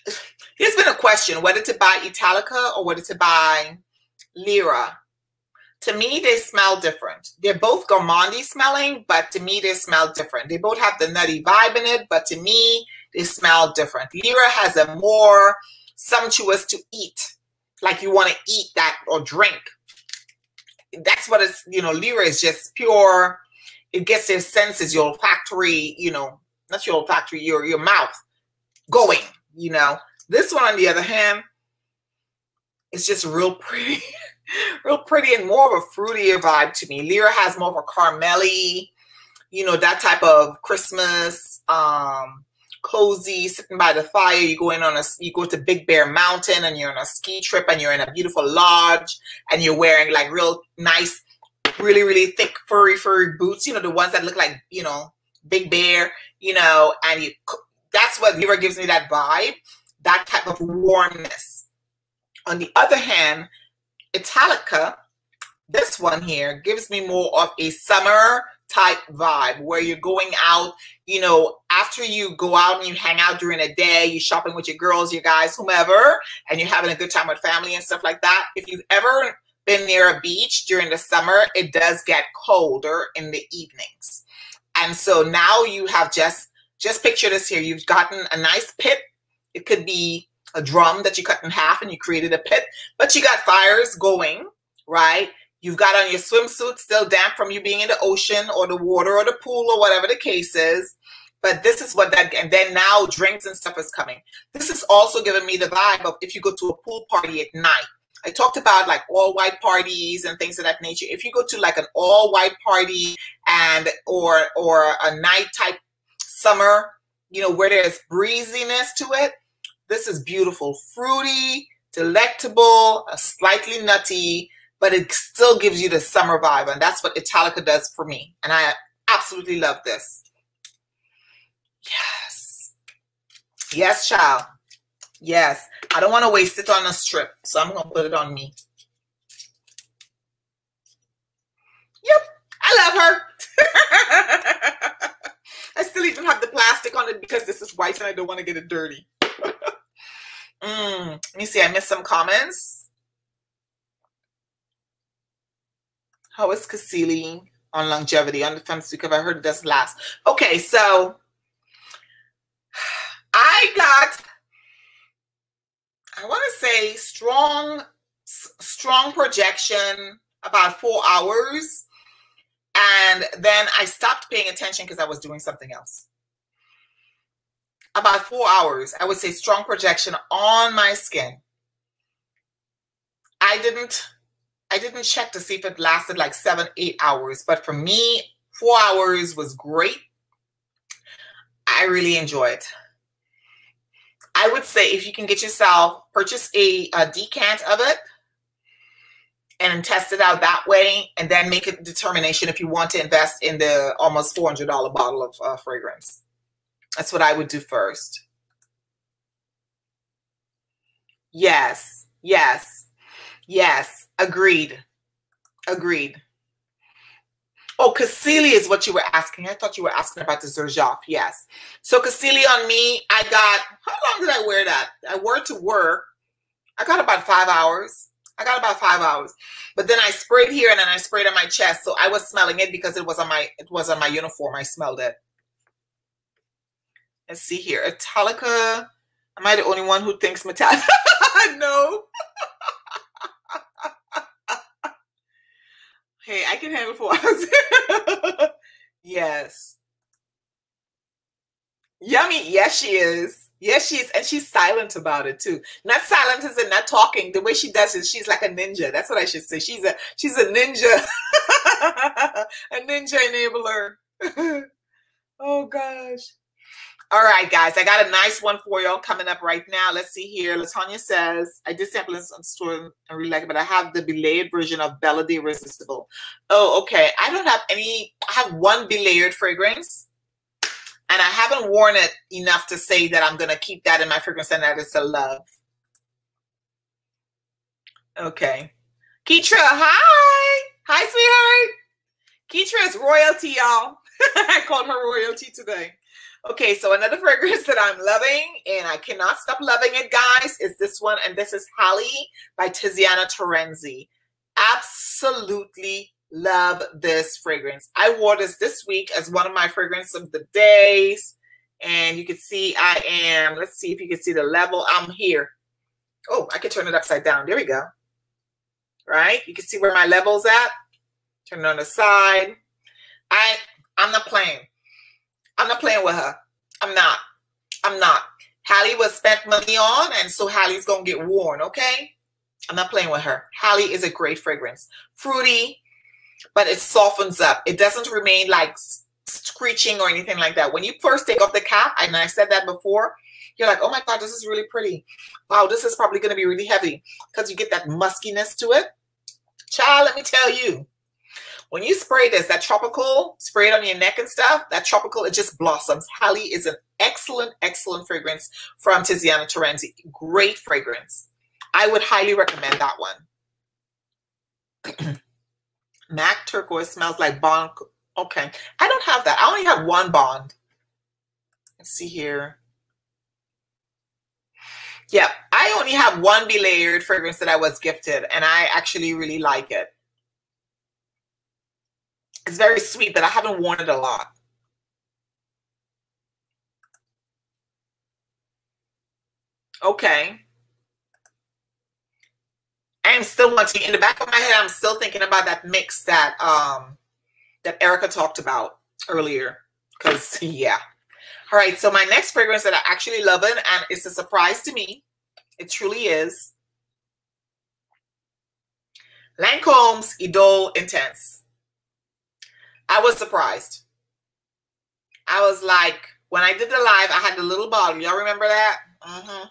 There's been a question whether to buy Italica or whether to buy Lira to me, they smell different. They're both gourmandy smelling, but to me, they smell different. They both have the nutty vibe in it, but to me, they smell different. Lira has a more sumptuous to eat, like you want to eat that or drink. That's what it's, you know, Lira is just pure. It gets your senses, your olfactory, you know, not your olfactory, your, your mouth going, you know. This one, on the other hand, it's just real pretty. real pretty and more of a fruitier vibe to me. Lira has more of a caramelly, you know, that type of Christmas, um, cozy, sitting by the fire. You go in on a, you go to Big Bear Mountain and you're on a ski trip and you're in a beautiful lodge and you're wearing like real nice, really, really thick, furry, furry boots, you know, the ones that look like, you know, Big Bear, you know, and you, that's what Lira gives me that vibe, that type of warmness. On the other hand, Italica, this one here, gives me more of a summer type vibe where you're going out, you know, after you go out and you hang out during a day, you're shopping with your girls, your guys, whomever, and you're having a good time with family and stuff like that. If you've ever been near a beach during the summer, it does get colder in the evenings. And so now you have just, just picture this here. You've gotten a nice pit. It could be a drum that you cut in half and you created a pit, but you got fires going, right? You've got on your swimsuit still damp from you being in the ocean or the water or the pool or whatever the case is. But this is what that, and then now drinks and stuff is coming. This is also giving me the vibe of if you go to a pool party at night I talked about like all white parties and things of that nature. If you go to like an all white party and or or a night type summer, you know, where there's breeziness to it, this is beautiful, fruity, delectable, slightly nutty, but it still gives you the summer vibe. And that's what Italica does for me. And I absolutely love this. Yes. Yes, child. Yes. I don't want to waste it on a strip, so I'm going to put it on me. Yep. I love her. I still even have the plastic on it because this is white and I don't want to get it dirty. Mm, let me see. I missed some comments. How is Cassili on longevity on the fence because I heard does last. Okay, so I got I want to say strong, strong projection about four hours. And then I stopped paying attention because I was doing something else. About four hours, I would say strong projection on my skin. I didn't I didn't check to see if it lasted like seven, eight hours, but for me, four hours was great. I really enjoy it. I would say if you can get yourself, purchase a, a decant of it and test it out that way, and then make a determination if you want to invest in the almost $400 bottle of uh, fragrance. That's what I would do first. Yes, yes, yes, agreed, agreed. Oh, Cassili is what you were asking. I thought you were asking about the Xerjoff. Yes. So Cassili on me, I got, how long did I wear that? I wore it to work. I got about five hours. I got about five hours. But then I sprayed here and then I sprayed on my chest. So I was smelling it because it was on my, it was on my uniform. I smelled it. Let's see here. Italica. Am I the only one who thinks Metallica? no. Hey, I can handle four hours. yes. Yummy. Yes, she is. Yes, she is. And she's silent about it too. Not silent as in not talking. The way she does it, she's like a ninja. That's what I should say. She's a she's a ninja. a ninja enabler. oh gosh. All right, guys, I got a nice one for y'all coming up right now. Let's see here. Latonya says, I did sample on store and it, but I have the belayered version of Bella the Irresistible. Oh, okay. I don't have any, I have one belayered fragrance, and I haven't worn it enough to say that I'm going to keep that in my fragrance and that it's a love. Okay. Keitra, hi. Hi, sweetheart. Keitra is royalty, y'all. I called her royalty today. Okay, so another fragrance that I'm loving, and I cannot stop loving it, guys, is this one, and this is Halley by Tiziana Terenzi. Absolutely love this fragrance. I wore this this week as one of my fragrance of the days, and you can see I am, let's see if you can see the level. I'm here. Oh, I can turn it upside down. There we go. Right? You can see where my level's at. Turn it on the side. I, I'm not playing. I'm not playing with her. I'm not. I'm not. Halley was spent money on, and so Halley's gonna get worn, okay? I'm not playing with her. Halley is a great fragrance. Fruity, but it softens up. It doesn't remain like screeching or anything like that. When you first take off the cap, and I said that before, you're like, oh my God, this is really pretty. Wow, this is probably gonna be really heavy because you get that muskiness to it. Child, let me tell you, when you spray this, that tropical, spray it on your neck and stuff, that tropical, it just blossoms. Halley is an excellent, excellent fragrance from Tiziana Terenzi. Great fragrance. I would highly recommend that one. MAC turquoise smells like bond. Okay. I don't have that. I only have one bond. Let's see here. Yeah, I only have one belayered fragrance that I was gifted, and I actually really like it. It's very sweet, but I haven't worn it a lot. Okay. I'm still wanting in the back of my head, I'm still thinking about that mix that um that Erica talked about earlier. Cause yeah. All right, so my next fragrance that I actually love it, and it's a surprise to me. It truly is. Lancome's Idole Intense. I was surprised. I was like, when I did the live, I had the little bottle. Y'all remember that? Mm-hmm.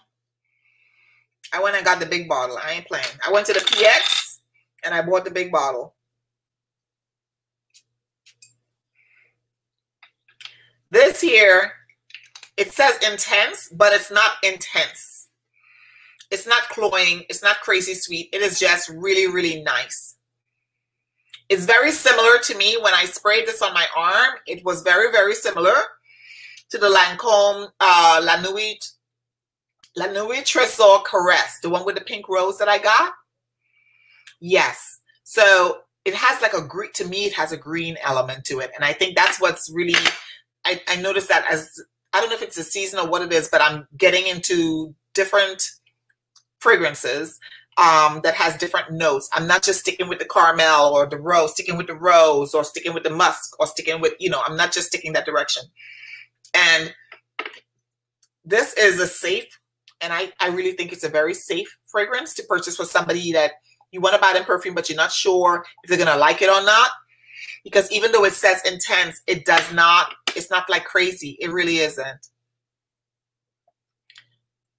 I went and got the big bottle. I ain't playing. I went to the PX and I bought the big bottle. This here, it says intense, but it's not intense. It's not cloying. It's not crazy sweet. It is just really, really nice. It's very similar to me when I sprayed this on my arm. It was very, very similar to the Lancome uh, La Nuit La Nuit Tresor Caress, the one with the pink rose that I got. Yes. So it has like a green, to me, it has a green element to it. And I think that's what's really I, I noticed that as I don't know if it's a season or what it is, but I'm getting into different fragrances um, that has different notes. I'm not just sticking with the caramel or the rose, sticking with the rose or sticking with the musk or sticking with, you know, I'm not just sticking that direction. And this is a safe, and I, I really think it's a very safe fragrance to purchase for somebody that you want to buy them perfume, but you're not sure if they're going to like it or not. Because even though it says intense, it does not it's not like crazy. It really isn't.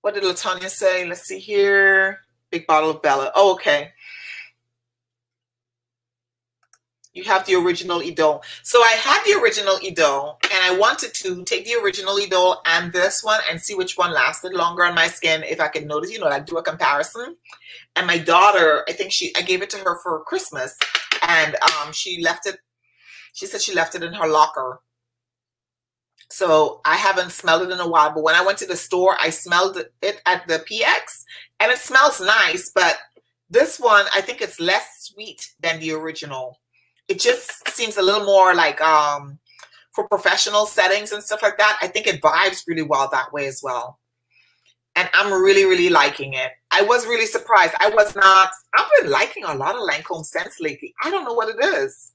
What did Latonia say? Let's see here. Big bottle of Bella. Oh, okay. You have the original Idole. So I had the original Idole, and I wanted to take the original Idole and this one and see which one lasted longer on my skin. If I could notice, you know, like do a comparison. And my daughter, I think she, I gave it to her for Christmas, and um, she left it. She said she left it in her locker so I haven't smelled it in a while, but when I went to the store, I smelled it at the PX and it smells nice, but this one, I think it's less sweet than the original. It just seems a little more like um, for professional settings and stuff like that. I think it vibes really well that way as well. And I'm really, really liking it. I was really surprised. I was not, I've been liking a lot of Lancome scents lately. I don't know what it is.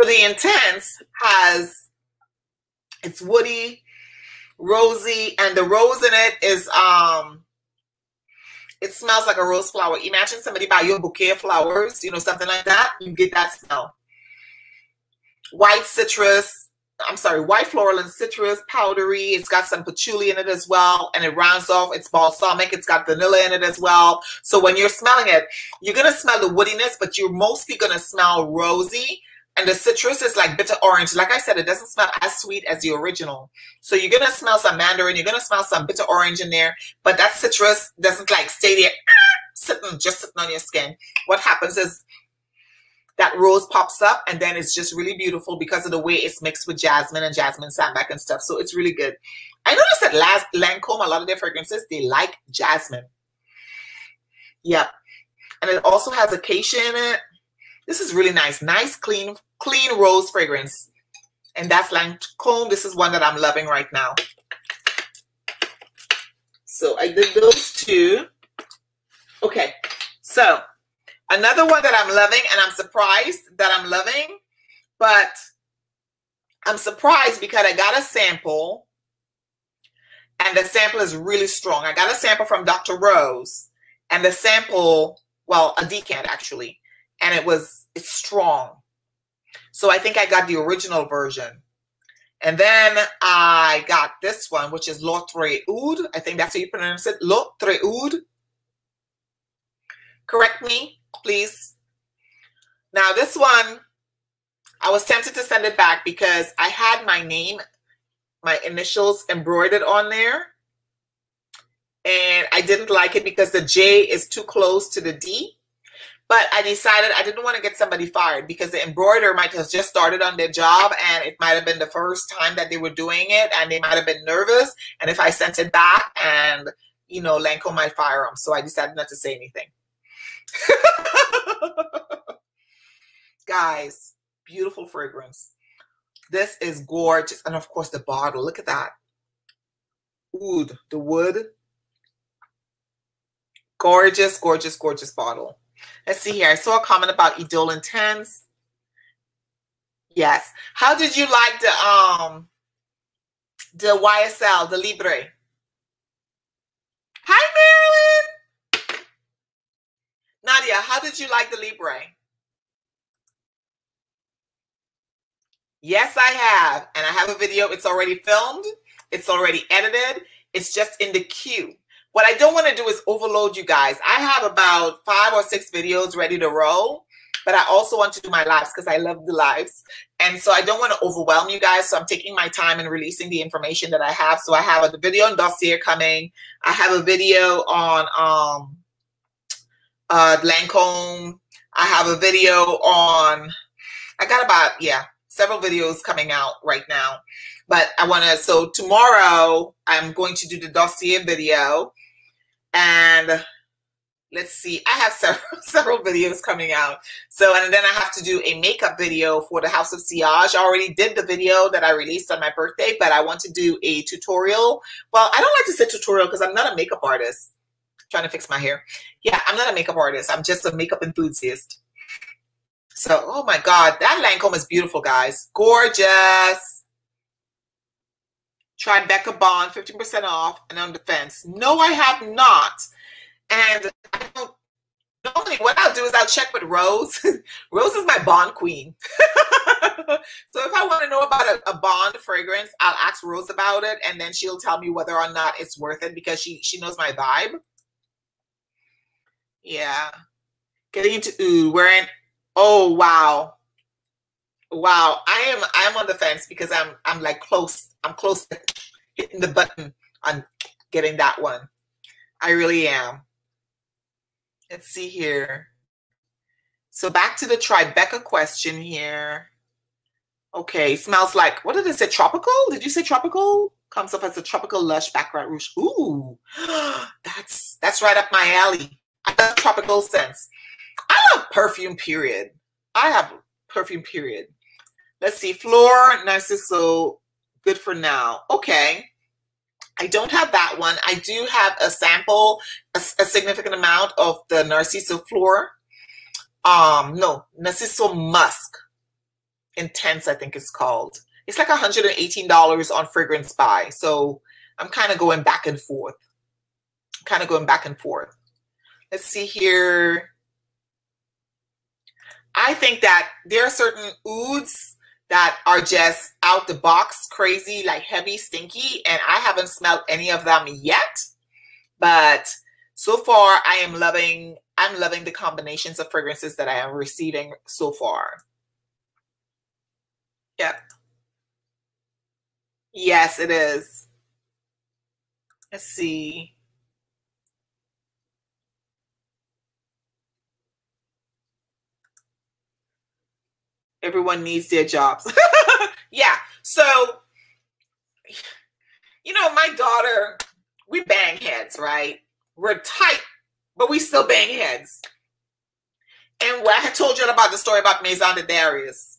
So the intense has it's woody, rosy, and the rose in it is um it smells like a rose flower. Imagine somebody buy you a bouquet of flowers, you know, something like that. You get that smell. White citrus, I'm sorry, white floral and citrus, powdery. It's got some patchouli in it as well. And it rounds off, it's balsamic. It's got vanilla in it as well. So when you're smelling it, you're going to smell the woodiness, but you're mostly going to smell rosy and the citrus is like bitter orange. Like I said, it doesn't smell as sweet as the original. So you're going to smell some mandarin. You're going to smell some bitter orange in there. But that citrus doesn't like stay there sitting, just sitting on your skin. What happens is that rose pops up and then it's just really beautiful because of the way it's mixed with jasmine and jasmine sandback and stuff. So it's really good. I noticed that last Lancome, a lot of their fragrances, they like jasmine. Yep. And it also has acacia in it. This is really nice. Nice, clean, clean rose fragrance. And that's Lancome. This is one that I'm loving right now. So I did those two. Okay. So another one that I'm loving, and I'm surprised that I'm loving, but I'm surprised because I got a sample and the sample is really strong. I got a sample from Dr. Rose and the sample, well, a decant actually, and it was strong. So I think I got the original version. And then I got this one, which is L'Autre Oud. I think that's how you pronounce it. L'Autre Oud. Correct me, please. Now this one, I was tempted to send it back because I had my name, my initials embroidered on there. And I didn't like it because the J is too close to the D. But I decided I didn't want to get somebody fired because the embroiderer might have just started on their job and it might have been the first time that they were doing it and they might have been nervous. And if I sent it back and, you know, Lancome might fire them. So I decided not to say anything. Guys, beautiful fragrance. This is gorgeous. And of course, the bottle. Look at that. Oud, the wood. Gorgeous, gorgeous, gorgeous bottle. Let's see here. I saw a comment about Idole Intense. Yes. How did you like the um the YSL, the Libre? Hi, Marilyn. Nadia, how did you like the Libre? Yes, I have. And I have a video. It's already filmed. It's already edited. It's just in the queue. What I don't want to do is overload you guys. I have about five or six videos ready to roll, but I also want to do my lives because I love the lives. And so I don't want to overwhelm you guys. So I'm taking my time and releasing the information that I have. So I have a video on Dossier coming. I have a video on um, uh, Lancome. I have a video on, I got about, yeah, several videos coming out right now. But I want to, so tomorrow I'm going to do the dossier video. And let's see, I have several, several videos coming out. So, and then I have to do a makeup video for the House of Sillage. I already did the video that I released on my birthday, but I want to do a tutorial. Well, I don't like to say tutorial because I'm not a makeup artist. I'm trying to fix my hair. Yeah, I'm not a makeup artist. I'm just a makeup enthusiast. So, oh my God, that Lancome is beautiful, guys. Gorgeous. Tribeca Bond, 15% off and on defense. No, I have not. And I don't, normally what I'll do is I'll check with Rose. Rose is my bond queen. so if I want to know about a, a, bond fragrance, I'll ask Rose about it and then she'll tell me whether or not it's worth it because she, she knows my vibe. Yeah. Getting into oud, wearing Oh wow. Wow. I am I'm on the fence because I'm I'm like close. I'm close to hitting the button on getting that one. I really am. Let's see here. So back to the Tribeca question here. Okay, smells like what did it say? Tropical? Did you say tropical? Comes up as a tropical lush background rouge. Ooh, that's that's right up my alley. I love tropical scents. I love perfume, period. I have perfume, period. Let's see. Flor Narciso, good for now. Okay. I don't have that one. I do have a sample, a, a significant amount of the Narciso Flor. Um, no, Narciso Musk. Intense, I think it's called. It's like $118 on Fragrance Buy. So I'm kind of going back and forth. Kind of going back and forth. Let's see here. I think that there are certain ouds that are just out the box crazy, like heavy, stinky, and I haven't smelled any of them yet. But so far, I am loving. I'm loving the combinations of fragrances that I am receiving so far. Yep. Yes, it is. Let's see. Everyone needs their jobs. yeah. So, you know, my daughter, we bang heads, right? We're tight, but we still bang heads. And I had told you about the story about Maison de Darius.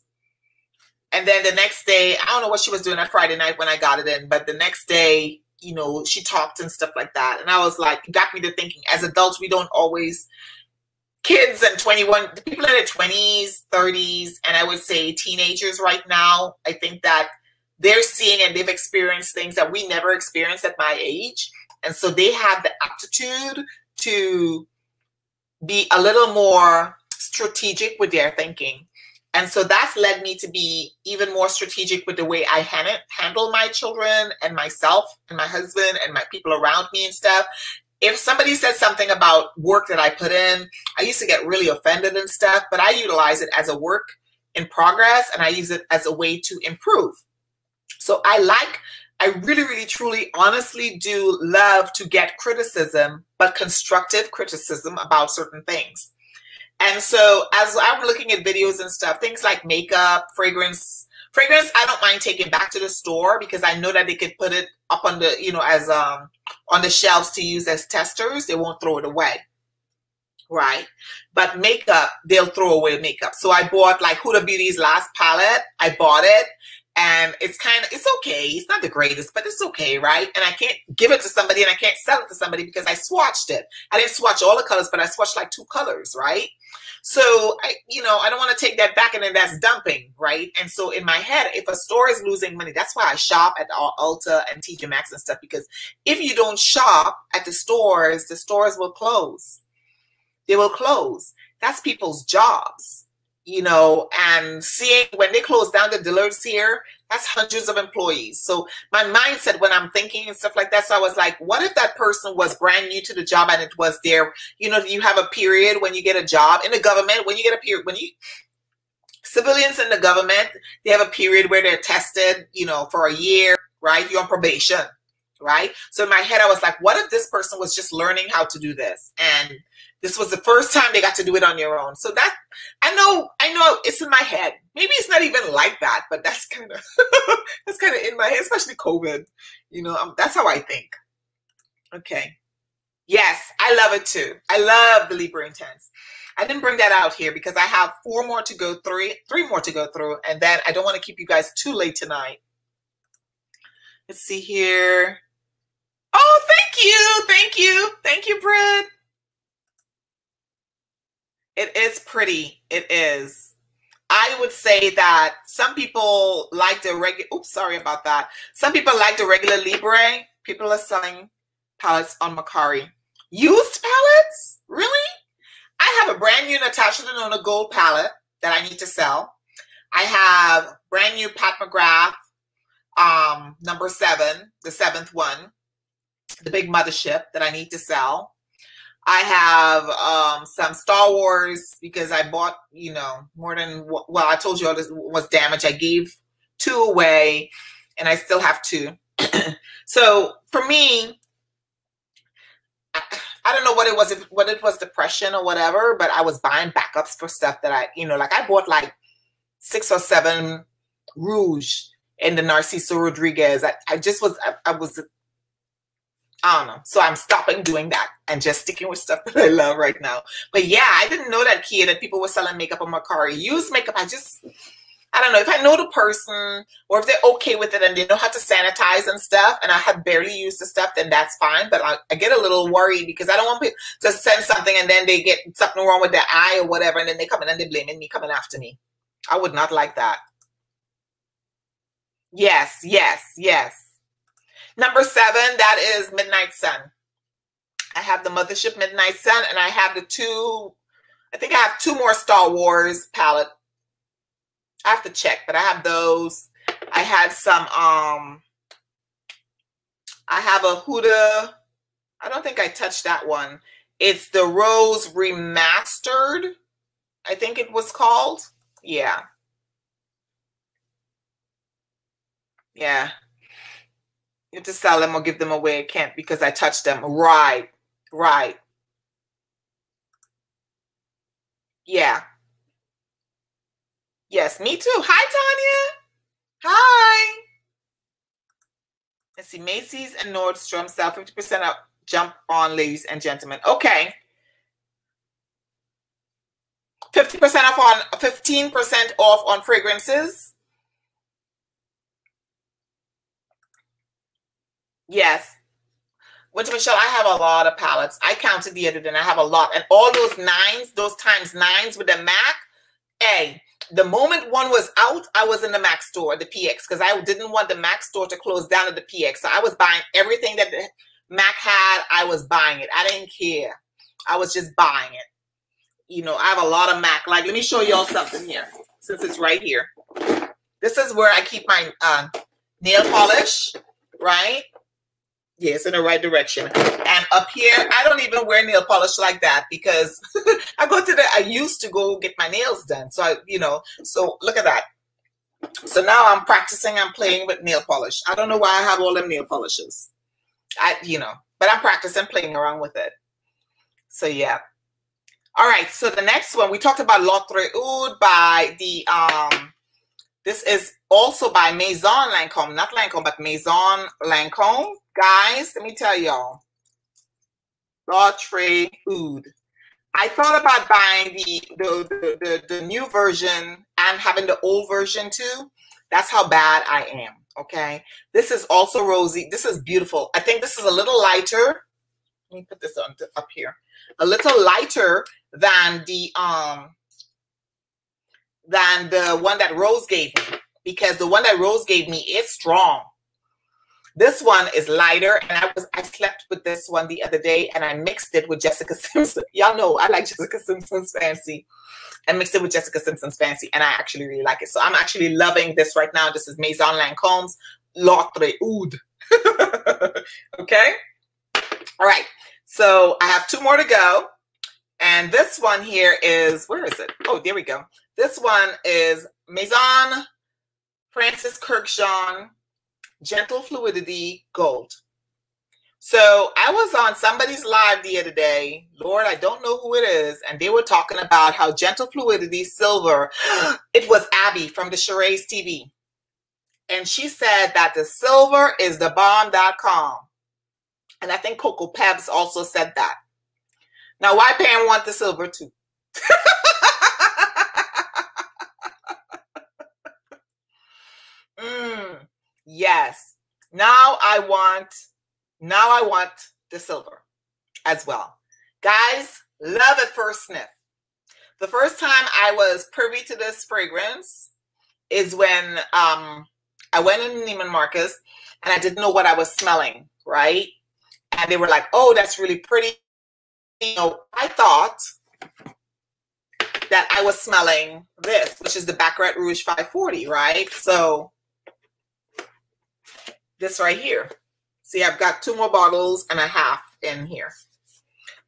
And then the next day, I don't know what she was doing on Friday night when I got it in, but the next day, you know, she talked and stuff like that. And I was like, got me to thinking as adults, we don't always kids and 21 the people in their 20s 30s and i would say teenagers right now i think that they're seeing and they've experienced things that we never experienced at my age. And so they have the aptitude to be a little more strategic with their thinking. And so that's led me to be even more strategic with the way I handle my children and myself and my husband and my people around me and stuff if somebody said something about work that I put in, I used to get really offended and stuff, but I utilize it as a work in progress and I use it as a way to improve. So I like, I really, really, truly, honestly do love to get criticism, but constructive criticism about certain things. And so as I'm looking at videos and stuff, things like makeup, fragrance, fragrance, I don't mind taking back to the store because I know that they could put it up on the, you know, as um on the shelves to use as testers. They won't throw it away. Right. But makeup, they'll throw away makeup. So I bought like Huda Beauty's last palette. I bought it and it's kind of it's okay it's not the greatest but it's okay right and i can't give it to somebody and i can't sell it to somebody because i swatched it i didn't swatch all the colors but i swatched like two colors right so I, you know, I don't want to take that back and then that's dumping, right? And so in my head, if a store is losing money, that's why I shop at Ulta and TJ Maxx and stuff because if you don't shop at the stores, the stores will close. They will close. that's people's jobs, you know, and seeing when they close down the Dillard's here, that's hundreds of employees. So my mindset when I'm thinking and stuff like that, so I was like, what if that person was brand new to the job and it was there, you know, you have a period when you get a job in the government, when you get a period, when you, civilians in the government, they have a period where they're tested, you know, for a year, right? You're on probation, right? So in my head, I was like, what if this person was just learning how to do this? And this was the first time they got to do it on your own. So that I know, I know it's in my head. Maybe it's not even like that, but that's kind of that's kind of in my head, especially COVID. You know, um, that's how I think. Okay. Yes, I love it too. I love the Libre Intense. I didn't bring that out here because I have four more to go through, three more to go through, and then I don't want to keep you guys too late tonight. Let's see here. Oh, thank you. Thank you. Thank you, Brett. It is pretty. It is. I would say that some people like the regular, oops, sorry about that. Some people like the regular Libre. People are selling palettes on Mercari. Used palettes? Really? I have a brand new Natasha Denona gold palette that I need to sell. I have brand new Pat McGrath um, number seven, the seventh one, the big mothership that I need to sell. I have um, some Star Wars because I bought, you know, more than well, I told you all this was damaged. I gave two away, and I still have two. so for me, I, I, don't know what it was, if, what it was depression or whatever, but I was buying backups for stuff that I, you know, like I bought like six or seven Rouge in the Narciso Rodriguez. I, I just was, I, I was I don't know. So I'm stopping doing that and just sticking with stuff that I love right now. But yeah, I didn't know that Kia that people were selling makeup on Mercari. Use makeup. I just I don't know if I know the person or if they're okay with it and they know how to sanitize and stuff, and I have barely used the stuff, then that's fine. But I, I get a little worried because I don't want people to send something and then they get something wrong with their eye or whatever, and then they come in and they're blaming me coming after me. I would not like that. Yes, yes, yes. Number seven, that is Midnight Sun. I have the Mothership Midnight Sun, and I have the two, I think I have two more Star Wars palette. I have to check, but I have those. I had some, um, I have a Huda, I don't think I touched that one. It's the Rose Remastered, I think it was called. Yeah. Yeah to sell them or give them away. I can't because I touched them. Right. Right. Yeah. Yes, me too. Hi, Tanya. Hi. Let's see. Macy's and Nordstrom sell 50% up jump on, ladies and gentlemen. Okay. 50% off on 15% off on fragrances. Yes. Winter Michelle, I have a lot of palettes. I counted the other day and I have a lot. And all those nines, those times nines with the MAC, hey, the moment one was out, I was in the MAC store, the PX, because I didn't want the MAC store to close down at the PX. So I was buying everything that the MAC had, I was buying it. I didn't care. I was just buying it. You know, I have a lot of MAC. Like, let me show y'all something here, since it's right here. This is where I keep my uh, nail polish, right? Yes, in the right direction. And up here, I don't even wear nail polish like that because I go to the, I used to go get my nails done. So, I, you know, so look at that. So now I'm practicing, I'm playing with nail polish. I don't know why I have all them nail polishes. I, you know, but I'm practicing playing around with it. So yeah. All right, so the next one, we talked about L'Autre Oud by the, um, this is also by Maison Lancome, not Lancome, but Maison Lancome. Guys, let me tell y'all. L'Autre Oud. I thought about buying the, the, the, the, the new version and having the old version too. That's how bad I am. Okay. This is also rosy. This is beautiful. I think this is a little lighter. Let me put this on up here. A little lighter than the um than the one that Rose gave me because the one that Rose gave me is strong. This one is lighter, and I was I slept with this one the other day, and I mixed it with Jessica Simpson. Y'all know I like Jessica Simpson's Fancy. I mixed it with Jessica Simpson's Fancy, and I actually really like it. So I'm actually loving this right now. This is Maison Lancome's L'Autre Oud. okay? All right. So I have two more to go. And this one here is, where is it? Oh, there we go. This one is Maison Francis Kurkdjian Gentle Fluidity Gold. So I was on somebody's live the other day. Lord, I don't know who it is. And they were talking about how Gentle Fluidity Silver, it was Abby from the Charades TV. And she said that the silver is the bomb.com. And I think Coco Pebs also said that. Now, why Pam want the silver too? mm, yes. Now I want, now I want the silver as well. Guys, love at first sniff. The first time I was privy to this fragrance is when um, I went in Neiman Marcus and I didn't know what I was smelling, right? And they were like, oh, that's really pretty. You know, I thought that I was smelling this, which is the Baccarat Rouge 540, right? So this right here. See, I've got two more bottles and a half in here.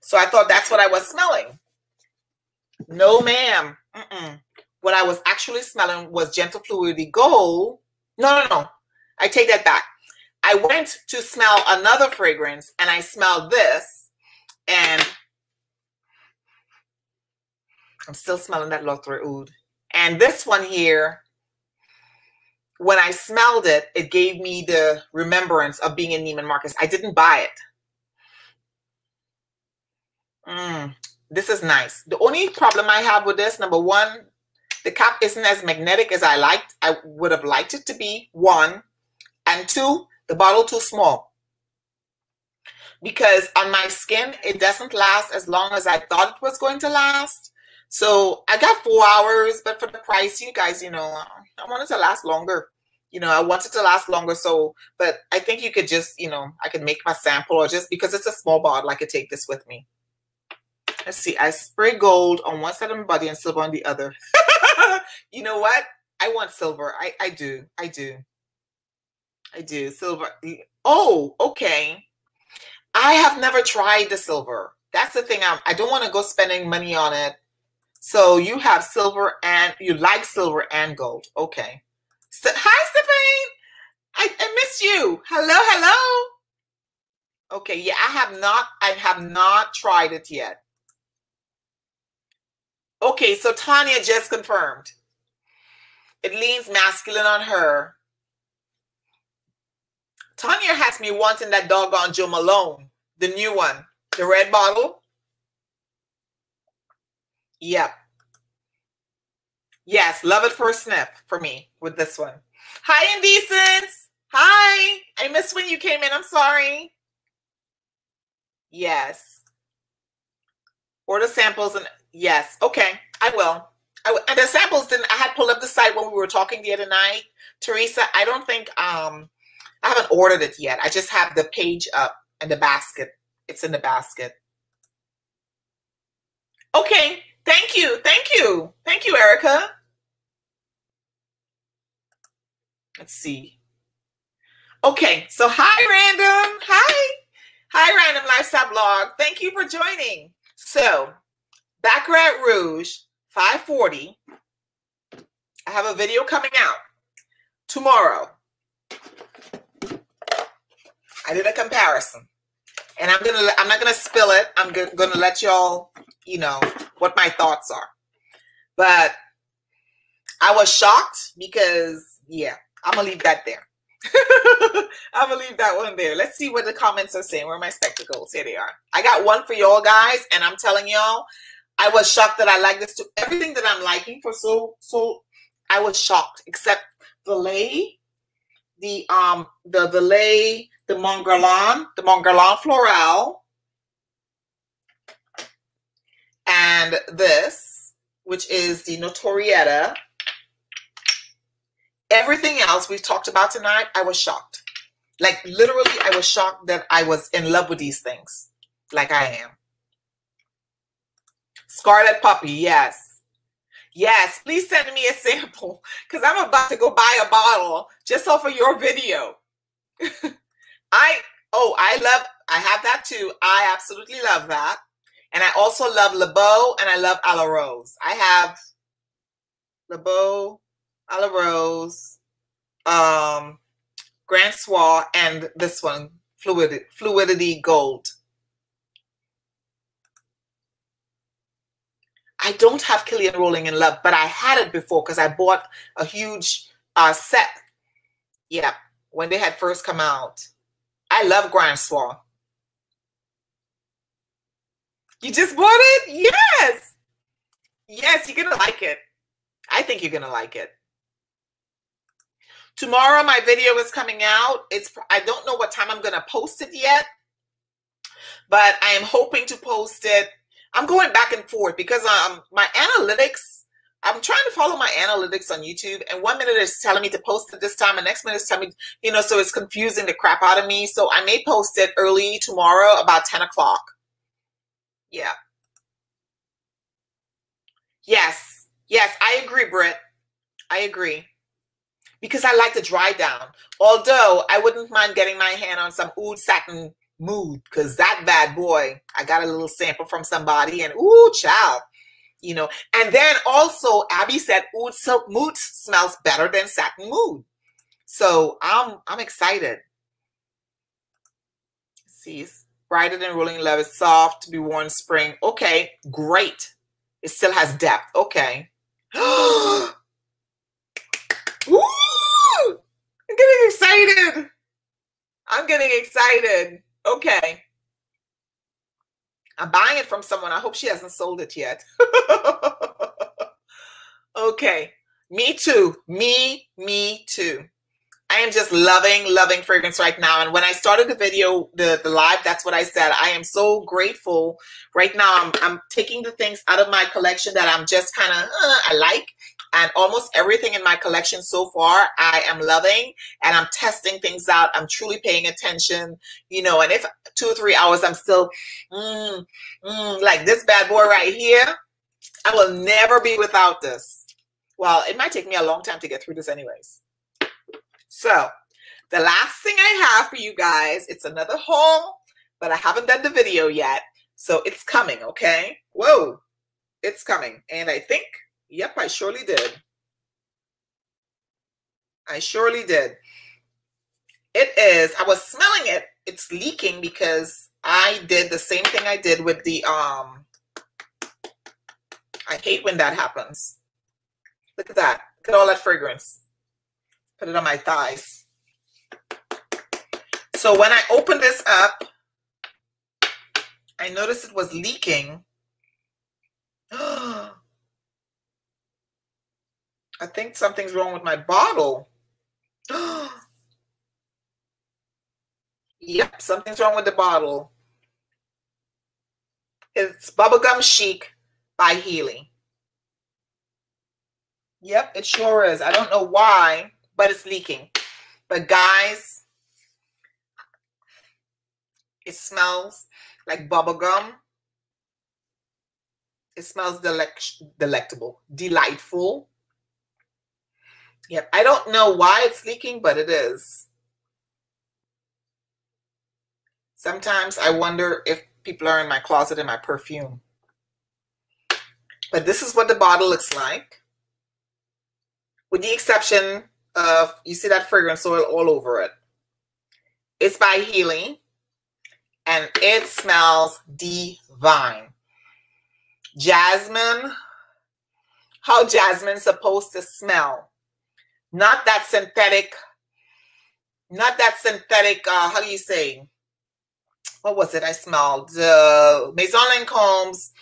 So I thought that's what I was smelling. No, ma'am. What I was actually smelling was Gentle Fluidity Gold. No, no, no. I take that back. I went to smell another fragrance and I smelled this and I'm still smelling that L'Autre Oud. And this one here, when I smelled it, it gave me the remembrance of being in Neiman Marcus. I didn't buy it. Mm, this is nice. The only problem I have with this, number one, the cap isn't as magnetic as I liked. I would have liked it to be, one. And two, the bottle too small. Because on my skin, it doesn't last as long as I thought it was going to last. So I got four hours, but for the price, you guys, you know, I wanted to last longer. You know, I wanted to last longer. So, but I think you could just, you know, I could make my sample or just because it's a small bottle, I could take this with me. Let's see. I spray gold on one side of my body and silver on the other. you know what? I want silver. I, I do. I do. I do. Silver. Oh, okay. I have never tried the silver. That's the thing. I'm, I don't want to go spending money on it so you have silver and you like silver and gold. Okay. So, hi, Stephanie. I, I miss you. Hello, hello. Okay, yeah, I have not, I have not tried it yet. Okay, so Tanya just confirmed. It leans masculine on her. Tanya has me wanting that doggone Joe Malone, the new one, the red bottle. Yep. Yes, love it for a sniff for me with this one. Hi, Indecents. Hi. I missed when you came in. I'm sorry. Yes. Order samples and yes. Okay, I will. I, and the samples didn't. I had pulled up the site when we were talking the other night. Teresa, I don't think um I haven't ordered it yet. I just have the page up and the basket. It's in the basket. Okay, Thank you. Thank you. Thank you, Erica. Let's see. Okay, so hi, Random. Hi. Hi, Random Lifestyle Blog. Thank you for joining. So, Baccarat Rouge 540. I have a video coming out tomorrow. I did a comparison. And I'm gonna I'm not gonna spill it. I'm gonna let y'all, you know, what my thoughts are. But I was shocked because, yeah, I'm going to leave that there. I'm going to leave that one there. Let's see what the comments are saying. Where are my spectacles? Here they are. I got one for y'all guys, and I'm telling y'all, I was shocked that I like this too. Everything that I'm liking for so, so, I was shocked, except Vele, the, um, the Vele, the Mont the Mont Floral, and this, which is the Notorietta. Everything else we've talked about tonight, I was shocked. Like literally, I was shocked that I was in love with these things. Like I am. Scarlet Puppy, yes. Yes, please send me a sample because I'm about to go buy a bottle just off of your video. I, oh, I love, I have that too. I absolutely love that. And I also love Le Beau and I love A La Rose. I have Le Beau, A La Rose, um, Grand Soir, and this one, Fluidity, Fluidity Gold. I don't have Kilian Rolling in Love, but I had it before because I bought a huge uh, set. Yeah, when they had first come out. I love Grand Soir. You just bought it? Yes. Yes, you're going to like it. I think you're going to like it. Tomorrow my video is coming out. It's I don't know what time I'm going to post it yet. But I am hoping to post it I'm going back and forth because um my analytics, I'm trying to follow my analytics on YouTube, and one minute it's telling me to post it this time, and next minute it's telling me, you know, so it's confusing the crap out of me. So I may post it early tomorrow about 10 o'clock. Yeah. Yes. Yes, I agree, Britt. I agree. Because I like to dry down. Although I wouldn't mind getting my hand on some oud satin mood because that bad boy, I got a little sample from somebody and ooh, child, you know. And then also, Abby said oud silk mood smells better than satin mood. So I'm I'm excited. See, brighter than rolling love is soft to be worn spring. Okay, great. It still has depth. Okay. Ooh, I'm getting excited. I'm getting excited. Okay. I'm buying it from someone. I hope she hasn't sold it yet. okay. Me too. Me, me too. I am just loving, loving fragrance right now. And when I started the video, the, the live, that's what I said. I am so grateful. Right now, I'm, I'm taking the things out of my collection that I'm just kind of, uh, I like and almost everything in my collection so far I am loving and I'm testing things out. I'm truly paying attention, you know, and if two or three hours I'm still mm, mm, like this bad boy right here, I will never be without this. Well, it might take me a long time to get through this anyways. So the last thing I have for you guys, it's another haul, but I haven't done the video yet. So it's coming, okay? Whoa, it's coming. And I think Yep, I surely did. I surely did. It is. I was smelling it. It's leaking because I did the same thing I did with the um I hate when that happens. Look at that. Look at all that fragrance. Put it on my thighs. So when I opened this up, I noticed it was leaking. I think something's wrong with my bottle. yep, something's wrong with the bottle. It's Bubblegum Chic by Heeley. Yep, it sure is. I don't know why, but it's leaking. But guys, it smells like bubblegum. It smells delect delectable, delightful. Yep. I don't know why it's leaking, but it is. Sometimes I wonder if people are in my closet in my perfume. But this is what the bottle looks like. With the exception of, you see that fragrance oil all over it. It's by Heeley. And it smells divine. Jasmine. How jasmine's supposed to smell not that synthetic, not that synthetic, uh, how do you say? What was it I smelled? The uh, Maison Lancome's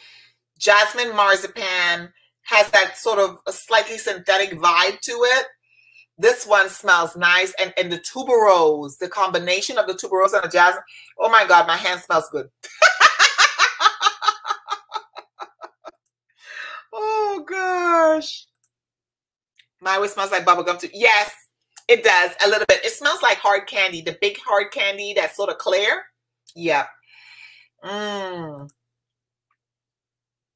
Jasmine Marzipan has that sort of a slightly synthetic vibe to it. This one smells nice. And, and the tuberose, the combination of the tuberose and the jasmine. Oh my God, my hand smells good. oh gosh. My always smells like bubblegum too. Yes, It does a little bit. It smells like hard candy, the big hard candy that's sort of clear. Yeah. Mmm.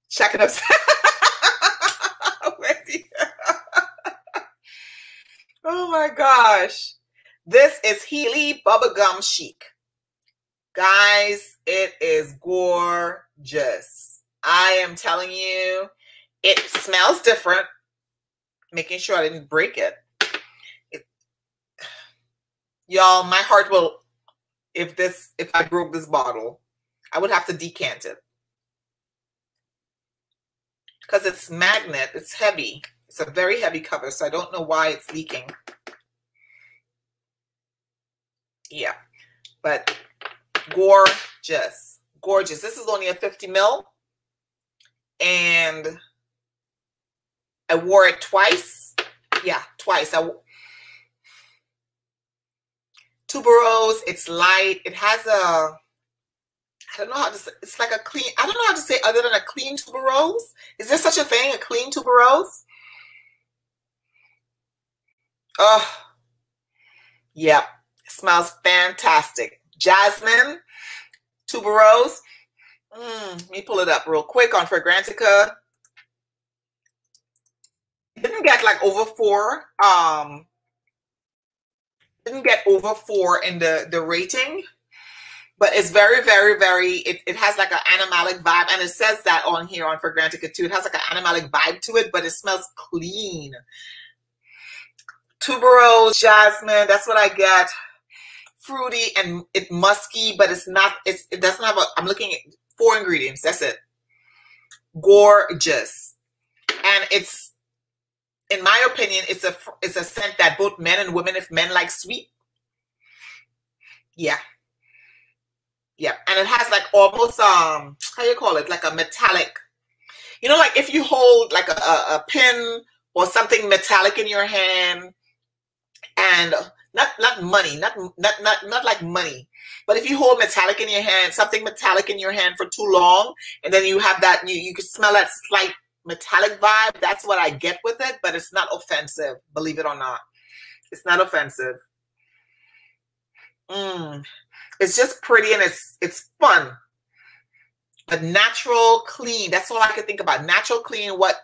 Check it out. oh my gosh. This is Heeley Bubblegum Chic. Guys, it is gorgeous. I am telling you, it smells different. Making sure I didn't break it. it Y'all, my heart will, if this, if I broke this bottle, I would have to decant it. Because it's magnet, it's heavy. It's a very heavy cover, so I don't know why it's leaking. Yeah, but gorgeous, gorgeous. This is only a 50 mil, and I wore it twice. Yeah, twice. I tuberose. It's light. It has a. I don't know how to say. It's like a clean. I don't know how to say other than a clean tuberose. Is there such a thing? A clean tuberose? Oh, yep. Smells fantastic. Jasmine, tuberose. Mm, let me pull it up real quick on Fragrantica. Didn't get like over four. Um, didn't get over four in the the rating, but it's very, very, very. It, it has like an animalic vibe, and it says that on here on Fragrantica too. It has like an animalic vibe to it, but it smells clean. Tuberose, jasmine. That's what I get fruity and it musky, but it's not, it's, it doesn't have a, I'm looking at four ingredients. That's it. Gorgeous. And it's, in my opinion, it's a, it's a scent that both men and women, if men like sweet, yeah. Yeah. And it has like almost, um, how you call it? Like a metallic, you know, like if you hold like a, a, a pin or something metallic in your hand and not not money, not not not not like money. But if you hold metallic in your hand, something metallic in your hand for too long, and then you have that, you, you can smell that slight metallic vibe. That's what I get with it, but it's not offensive, believe it or not. It's not offensive. Mm. It's just pretty and it's it's fun. But natural, clean. That's all I can think about. Natural, clean. What?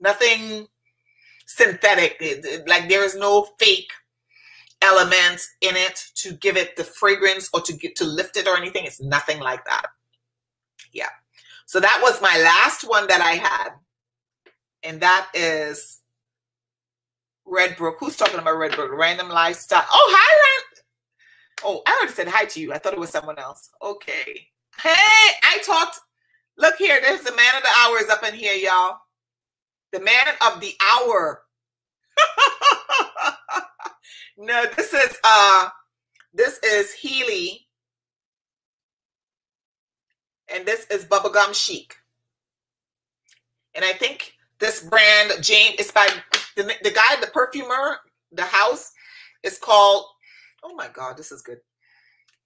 Nothing synthetic. Eh, eh, like there is no fake elements in it to give it the fragrance or to get to lift it or anything. It's nothing like that. Yeah. So that was my last one that I had. And that is Red Redbrook. Who's talking about Red Redbrook? Random Lifestyle. Oh, hi, Rand. Oh, I already said hi to you. I thought it was someone else. Okay. Hey, I talked. Look here. There's the man of the hour is up in here, y'all. The man of the hour. No, this is uh this is Heeley. And this is Bubblegum Chic. And I think this brand, James, is by the, the guy, the perfumer, the house is called, oh my God, this is good.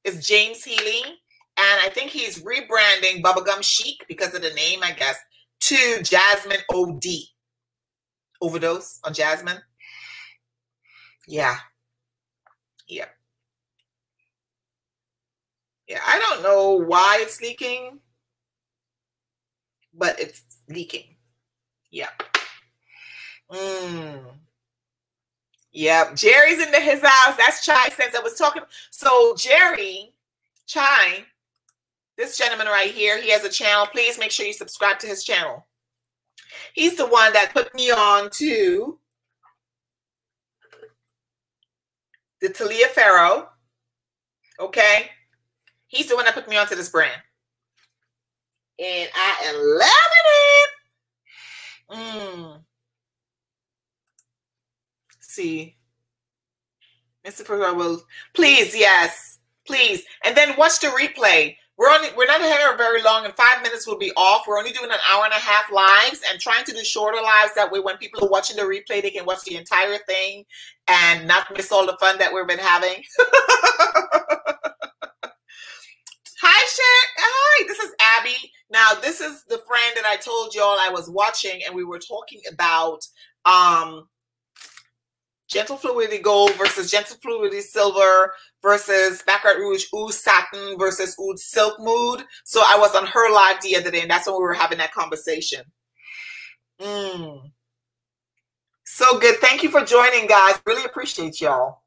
It's James Heeley. And I think he's rebranding Bubblegum Chic because of the name, I guess, to Jasmine OD. Overdose on Jasmine. Yeah. Yeah. Yeah, I don't know why it's leaking, but it's leaking. Yeah. Mm. Yeah, Jerry's in the, his house. That's Chai since I was talking. So Jerry, Chai, this gentleman right here, he has a channel. Please make sure you subscribe to his channel. He's the one that put me on to the Talia Taliaferro. Okay. He's the one that put me onto this brand. And I am loving it. Mm. See. Mr. Ferraro will please, yes, please. And then watch the replay. We're only we're not here very long. In five minutes, we'll be off. We're only doing an hour and a half lives and trying to do shorter lives. That way, when people are watching the replay, they can watch the entire thing and not miss all the fun that we've been having. Hi, Sharon. Hi, this is Abby. Now, this is the friend that I told y'all I was watching, and we were talking about um Gentle Fluidity Gold versus Gentle Fluidity Silver versus Baccarat Rouge Oud Satin versus Oud Silk Mood. So I was on her live the other day, and that's when we were having that conversation. Mm. So good. Thank you for joining, guys. Really appreciate y'all.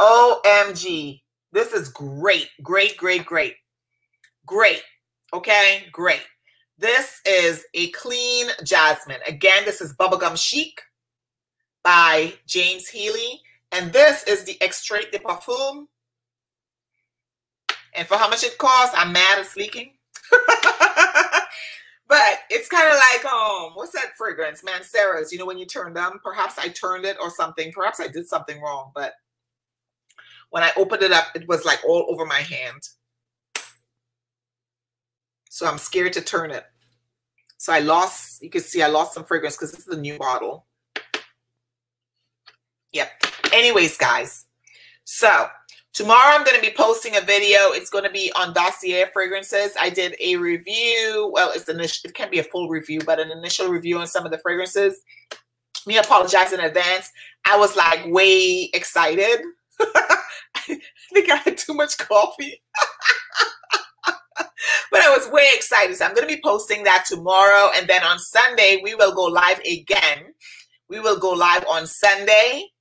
OMG. This is great. Great, great, great. Great. Okay, great. This is a clean jasmine. Again, this is Bubblegum Chic by James Heeley. And this is the Extrait de Parfum. And for how much it costs, I'm mad at leaking. but it's kind of like, um, what's that fragrance? Mancera's. You know, when you turn them, perhaps I turned it or something. Perhaps I did something wrong. But when I opened it up, it was like all over my hand. So I'm scared to turn it. So I lost, you can see I lost some fragrance because this is a new bottle. Yep. Anyways, guys. So tomorrow I'm going to be posting a video. It's going to be on Dossier Fragrances. I did a review. Well, it's initial, it can't be a full review, but an initial review on some of the fragrances. Me apologize in advance. I was like way excited. I think I had too much coffee. but I was way excited. So I'm going to be posting that tomorrow. And then on Sunday, we will go live again. We will go live on Sunday.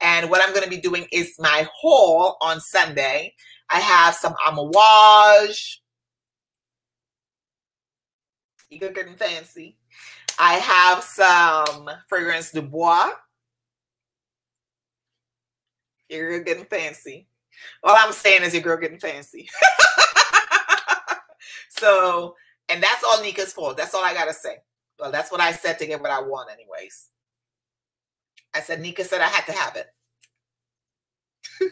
And what I'm going to be doing is my haul on Sunday. I have some amouage. You're getting fancy. I have some fragrance du bois. You're getting fancy. All I'm saying is your girl getting fancy. so, and that's all Nika's fault. That's all I gotta say. Well, that's what I said to get what I want, anyways. I said Nika said I had to have it.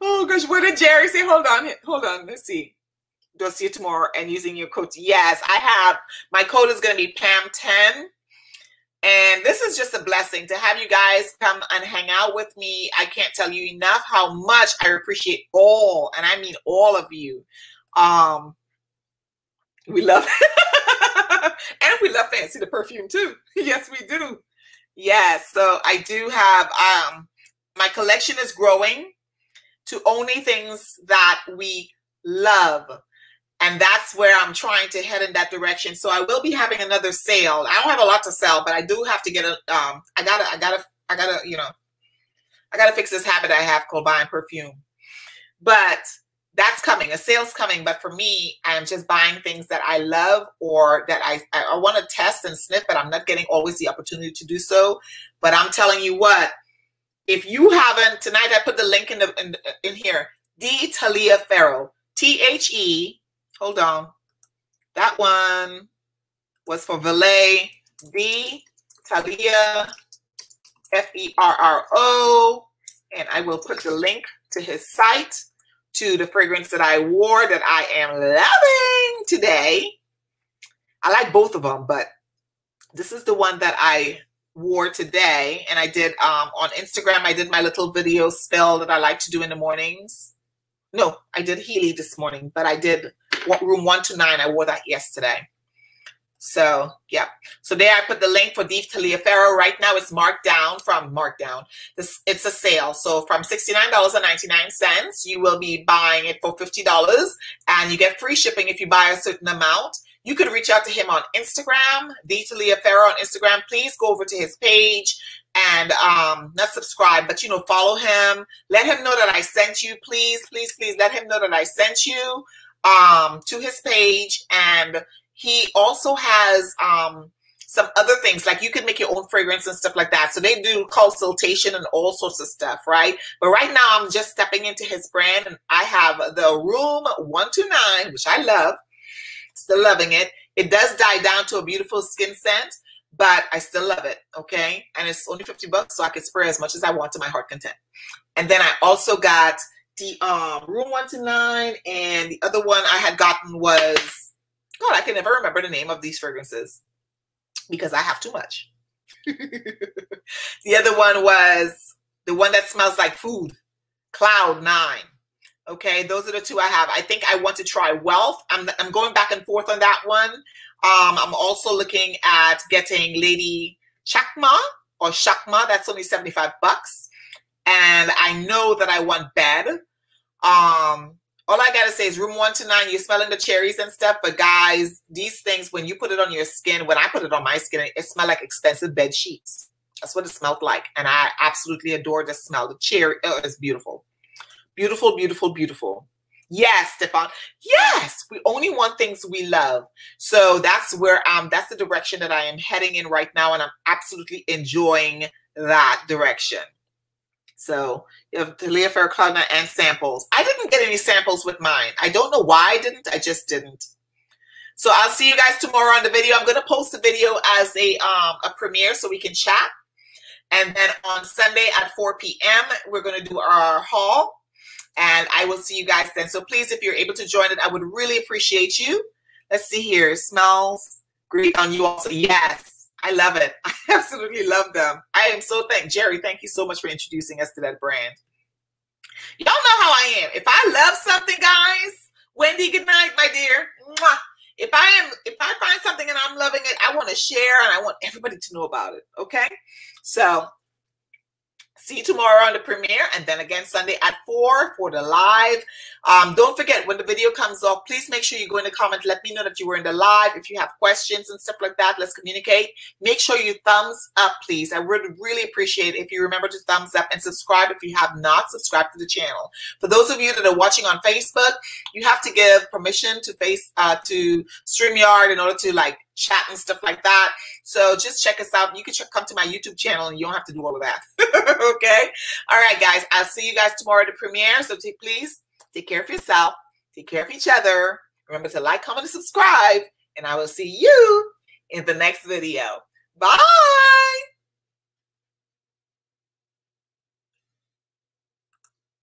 oh gosh, what did Jerry say? Hold on, hold on. Let's see. Do see you tomorrow and using your code. Yes, I have. My code is going to be PAM10 and this is just a blessing to have you guys come and hang out with me. I can't tell you enough how much I appreciate all, and I mean all of you. Um, we love and we love Fancy the perfume too. yes, we do. Yes, so I do have um my collection is growing to only things that we love and that's where I'm trying to head in that direction. So I will be having another sale. I don't have a lot to sell, but I do have to get a. Um, I gotta, I gotta, I gotta, you know, I gotta fix this habit I have called buying perfume. But that's coming. A sale's coming. But for me, I am just buying things that I love or that I I, I want to test and sniff, but I'm not getting always the opportunity to do so. But I'm telling you what, if you haven't tonight, I put the link in the in, in here. D Taliaferro, T H E hold on. That one was for Valet D, Talia, F E R R O. And I will put the link to his site to the fragrance that I wore that I am loving today. I like both of them, but this is the one that I wore today. And I did um, on Instagram, I did my little video spill that I like to do in the mornings. No, I did Heeley this morning, but I did room one to nine. I wore that yesterday. So yeah. So there I put the link for Deep Taliaferro. Right now it's marked down from markdown. This it's a sale. So from $69.99, you will be buying it for $50 and you get free shipping if you buy a certain amount. You could reach out to him on Instagram, D Taliaferro on Instagram. Please go over to his page and um not subscribe, but you know, follow him. Let him know that I sent you. Please, please, please let him know that I sent you um, to his page. And he also has um, some other things like you can make your own fragrance and stuff like that. So they do consultation and all sorts of stuff, right? But right now I'm just stepping into his brand and I have the room 129, which I love. Still loving it. It does die down to a beautiful skin scent, but I still love it. Okay. And it's only 50 bucks, so I can spray as much as I want to my heart content. And then I also got the um, room 129 and the other one I had gotten was God. I can never remember the name of these fragrances because I have too much. the other one was the one that smells like food, Cloud Nine. Okay, those are the two I have. I think I want to try Wealth. I'm I'm going back and forth on that one. Um, I'm also looking at getting Lady Chakma or Shakma. That's only 75 bucks. And I know that I want bed. Um, all I gotta say is room one to nine, you're smelling the cherries and stuff. But guys, these things, when you put it on your skin, when I put it on my skin, it, smelled like expensive bed sheets. That's what it smelled like. And I absolutely adore the smell. The cherry, oh, it's beautiful. Beautiful, beautiful, beautiful. Yes, Stefan. Yes, we only want things we love. So that's where um that's the direction that I am heading in right now, and I'm absolutely enjoying that direction. So you have Taliaferros and samples. I didn't get any samples with mine. I don't know why I didn't. I just didn't. So I'll see you guys tomorrow on the video. I'm going to post the video as a um, a premiere so we can chat. And then on Sunday at 4 p.m., we're going to do our haul. And I will see you guys then. So please, if you're able to join it, I would really appreciate you. Let's see here. Smells great on you also. Yes, I love it. I absolutely love them. I am so thank Jerry. Thank you so much for introducing us to that brand. Y'all know how I am. If I love something, guys, Wendy, good night, my dear. Mwah. If I am, if I find something and I'm loving it, I want to share and I want everybody to know about it. Okay. So see you tomorrow on the premiere and then again Sunday at 4 for the live. Um, don't forget when the video comes off, please make sure you go in the comment. Let me know that you were in the live. If you have questions and stuff like that, let's communicate. Make sure you thumbs up, please. I would really appreciate if you remember to thumbs up and subscribe if you have not subscribed to the channel. For those of you that are watching on Facebook, you have to give permission to face uh, to StreamYard in order to like chat and stuff like that. So just check us out. You can come to my YouTube channel and you don't have to do all of that. okay. All right, guys. I'll see you guys tomorrow at the premiere. So please take care of yourself. Take care of each other. Remember to like, comment, and subscribe. And I will see you in the next video. Bye.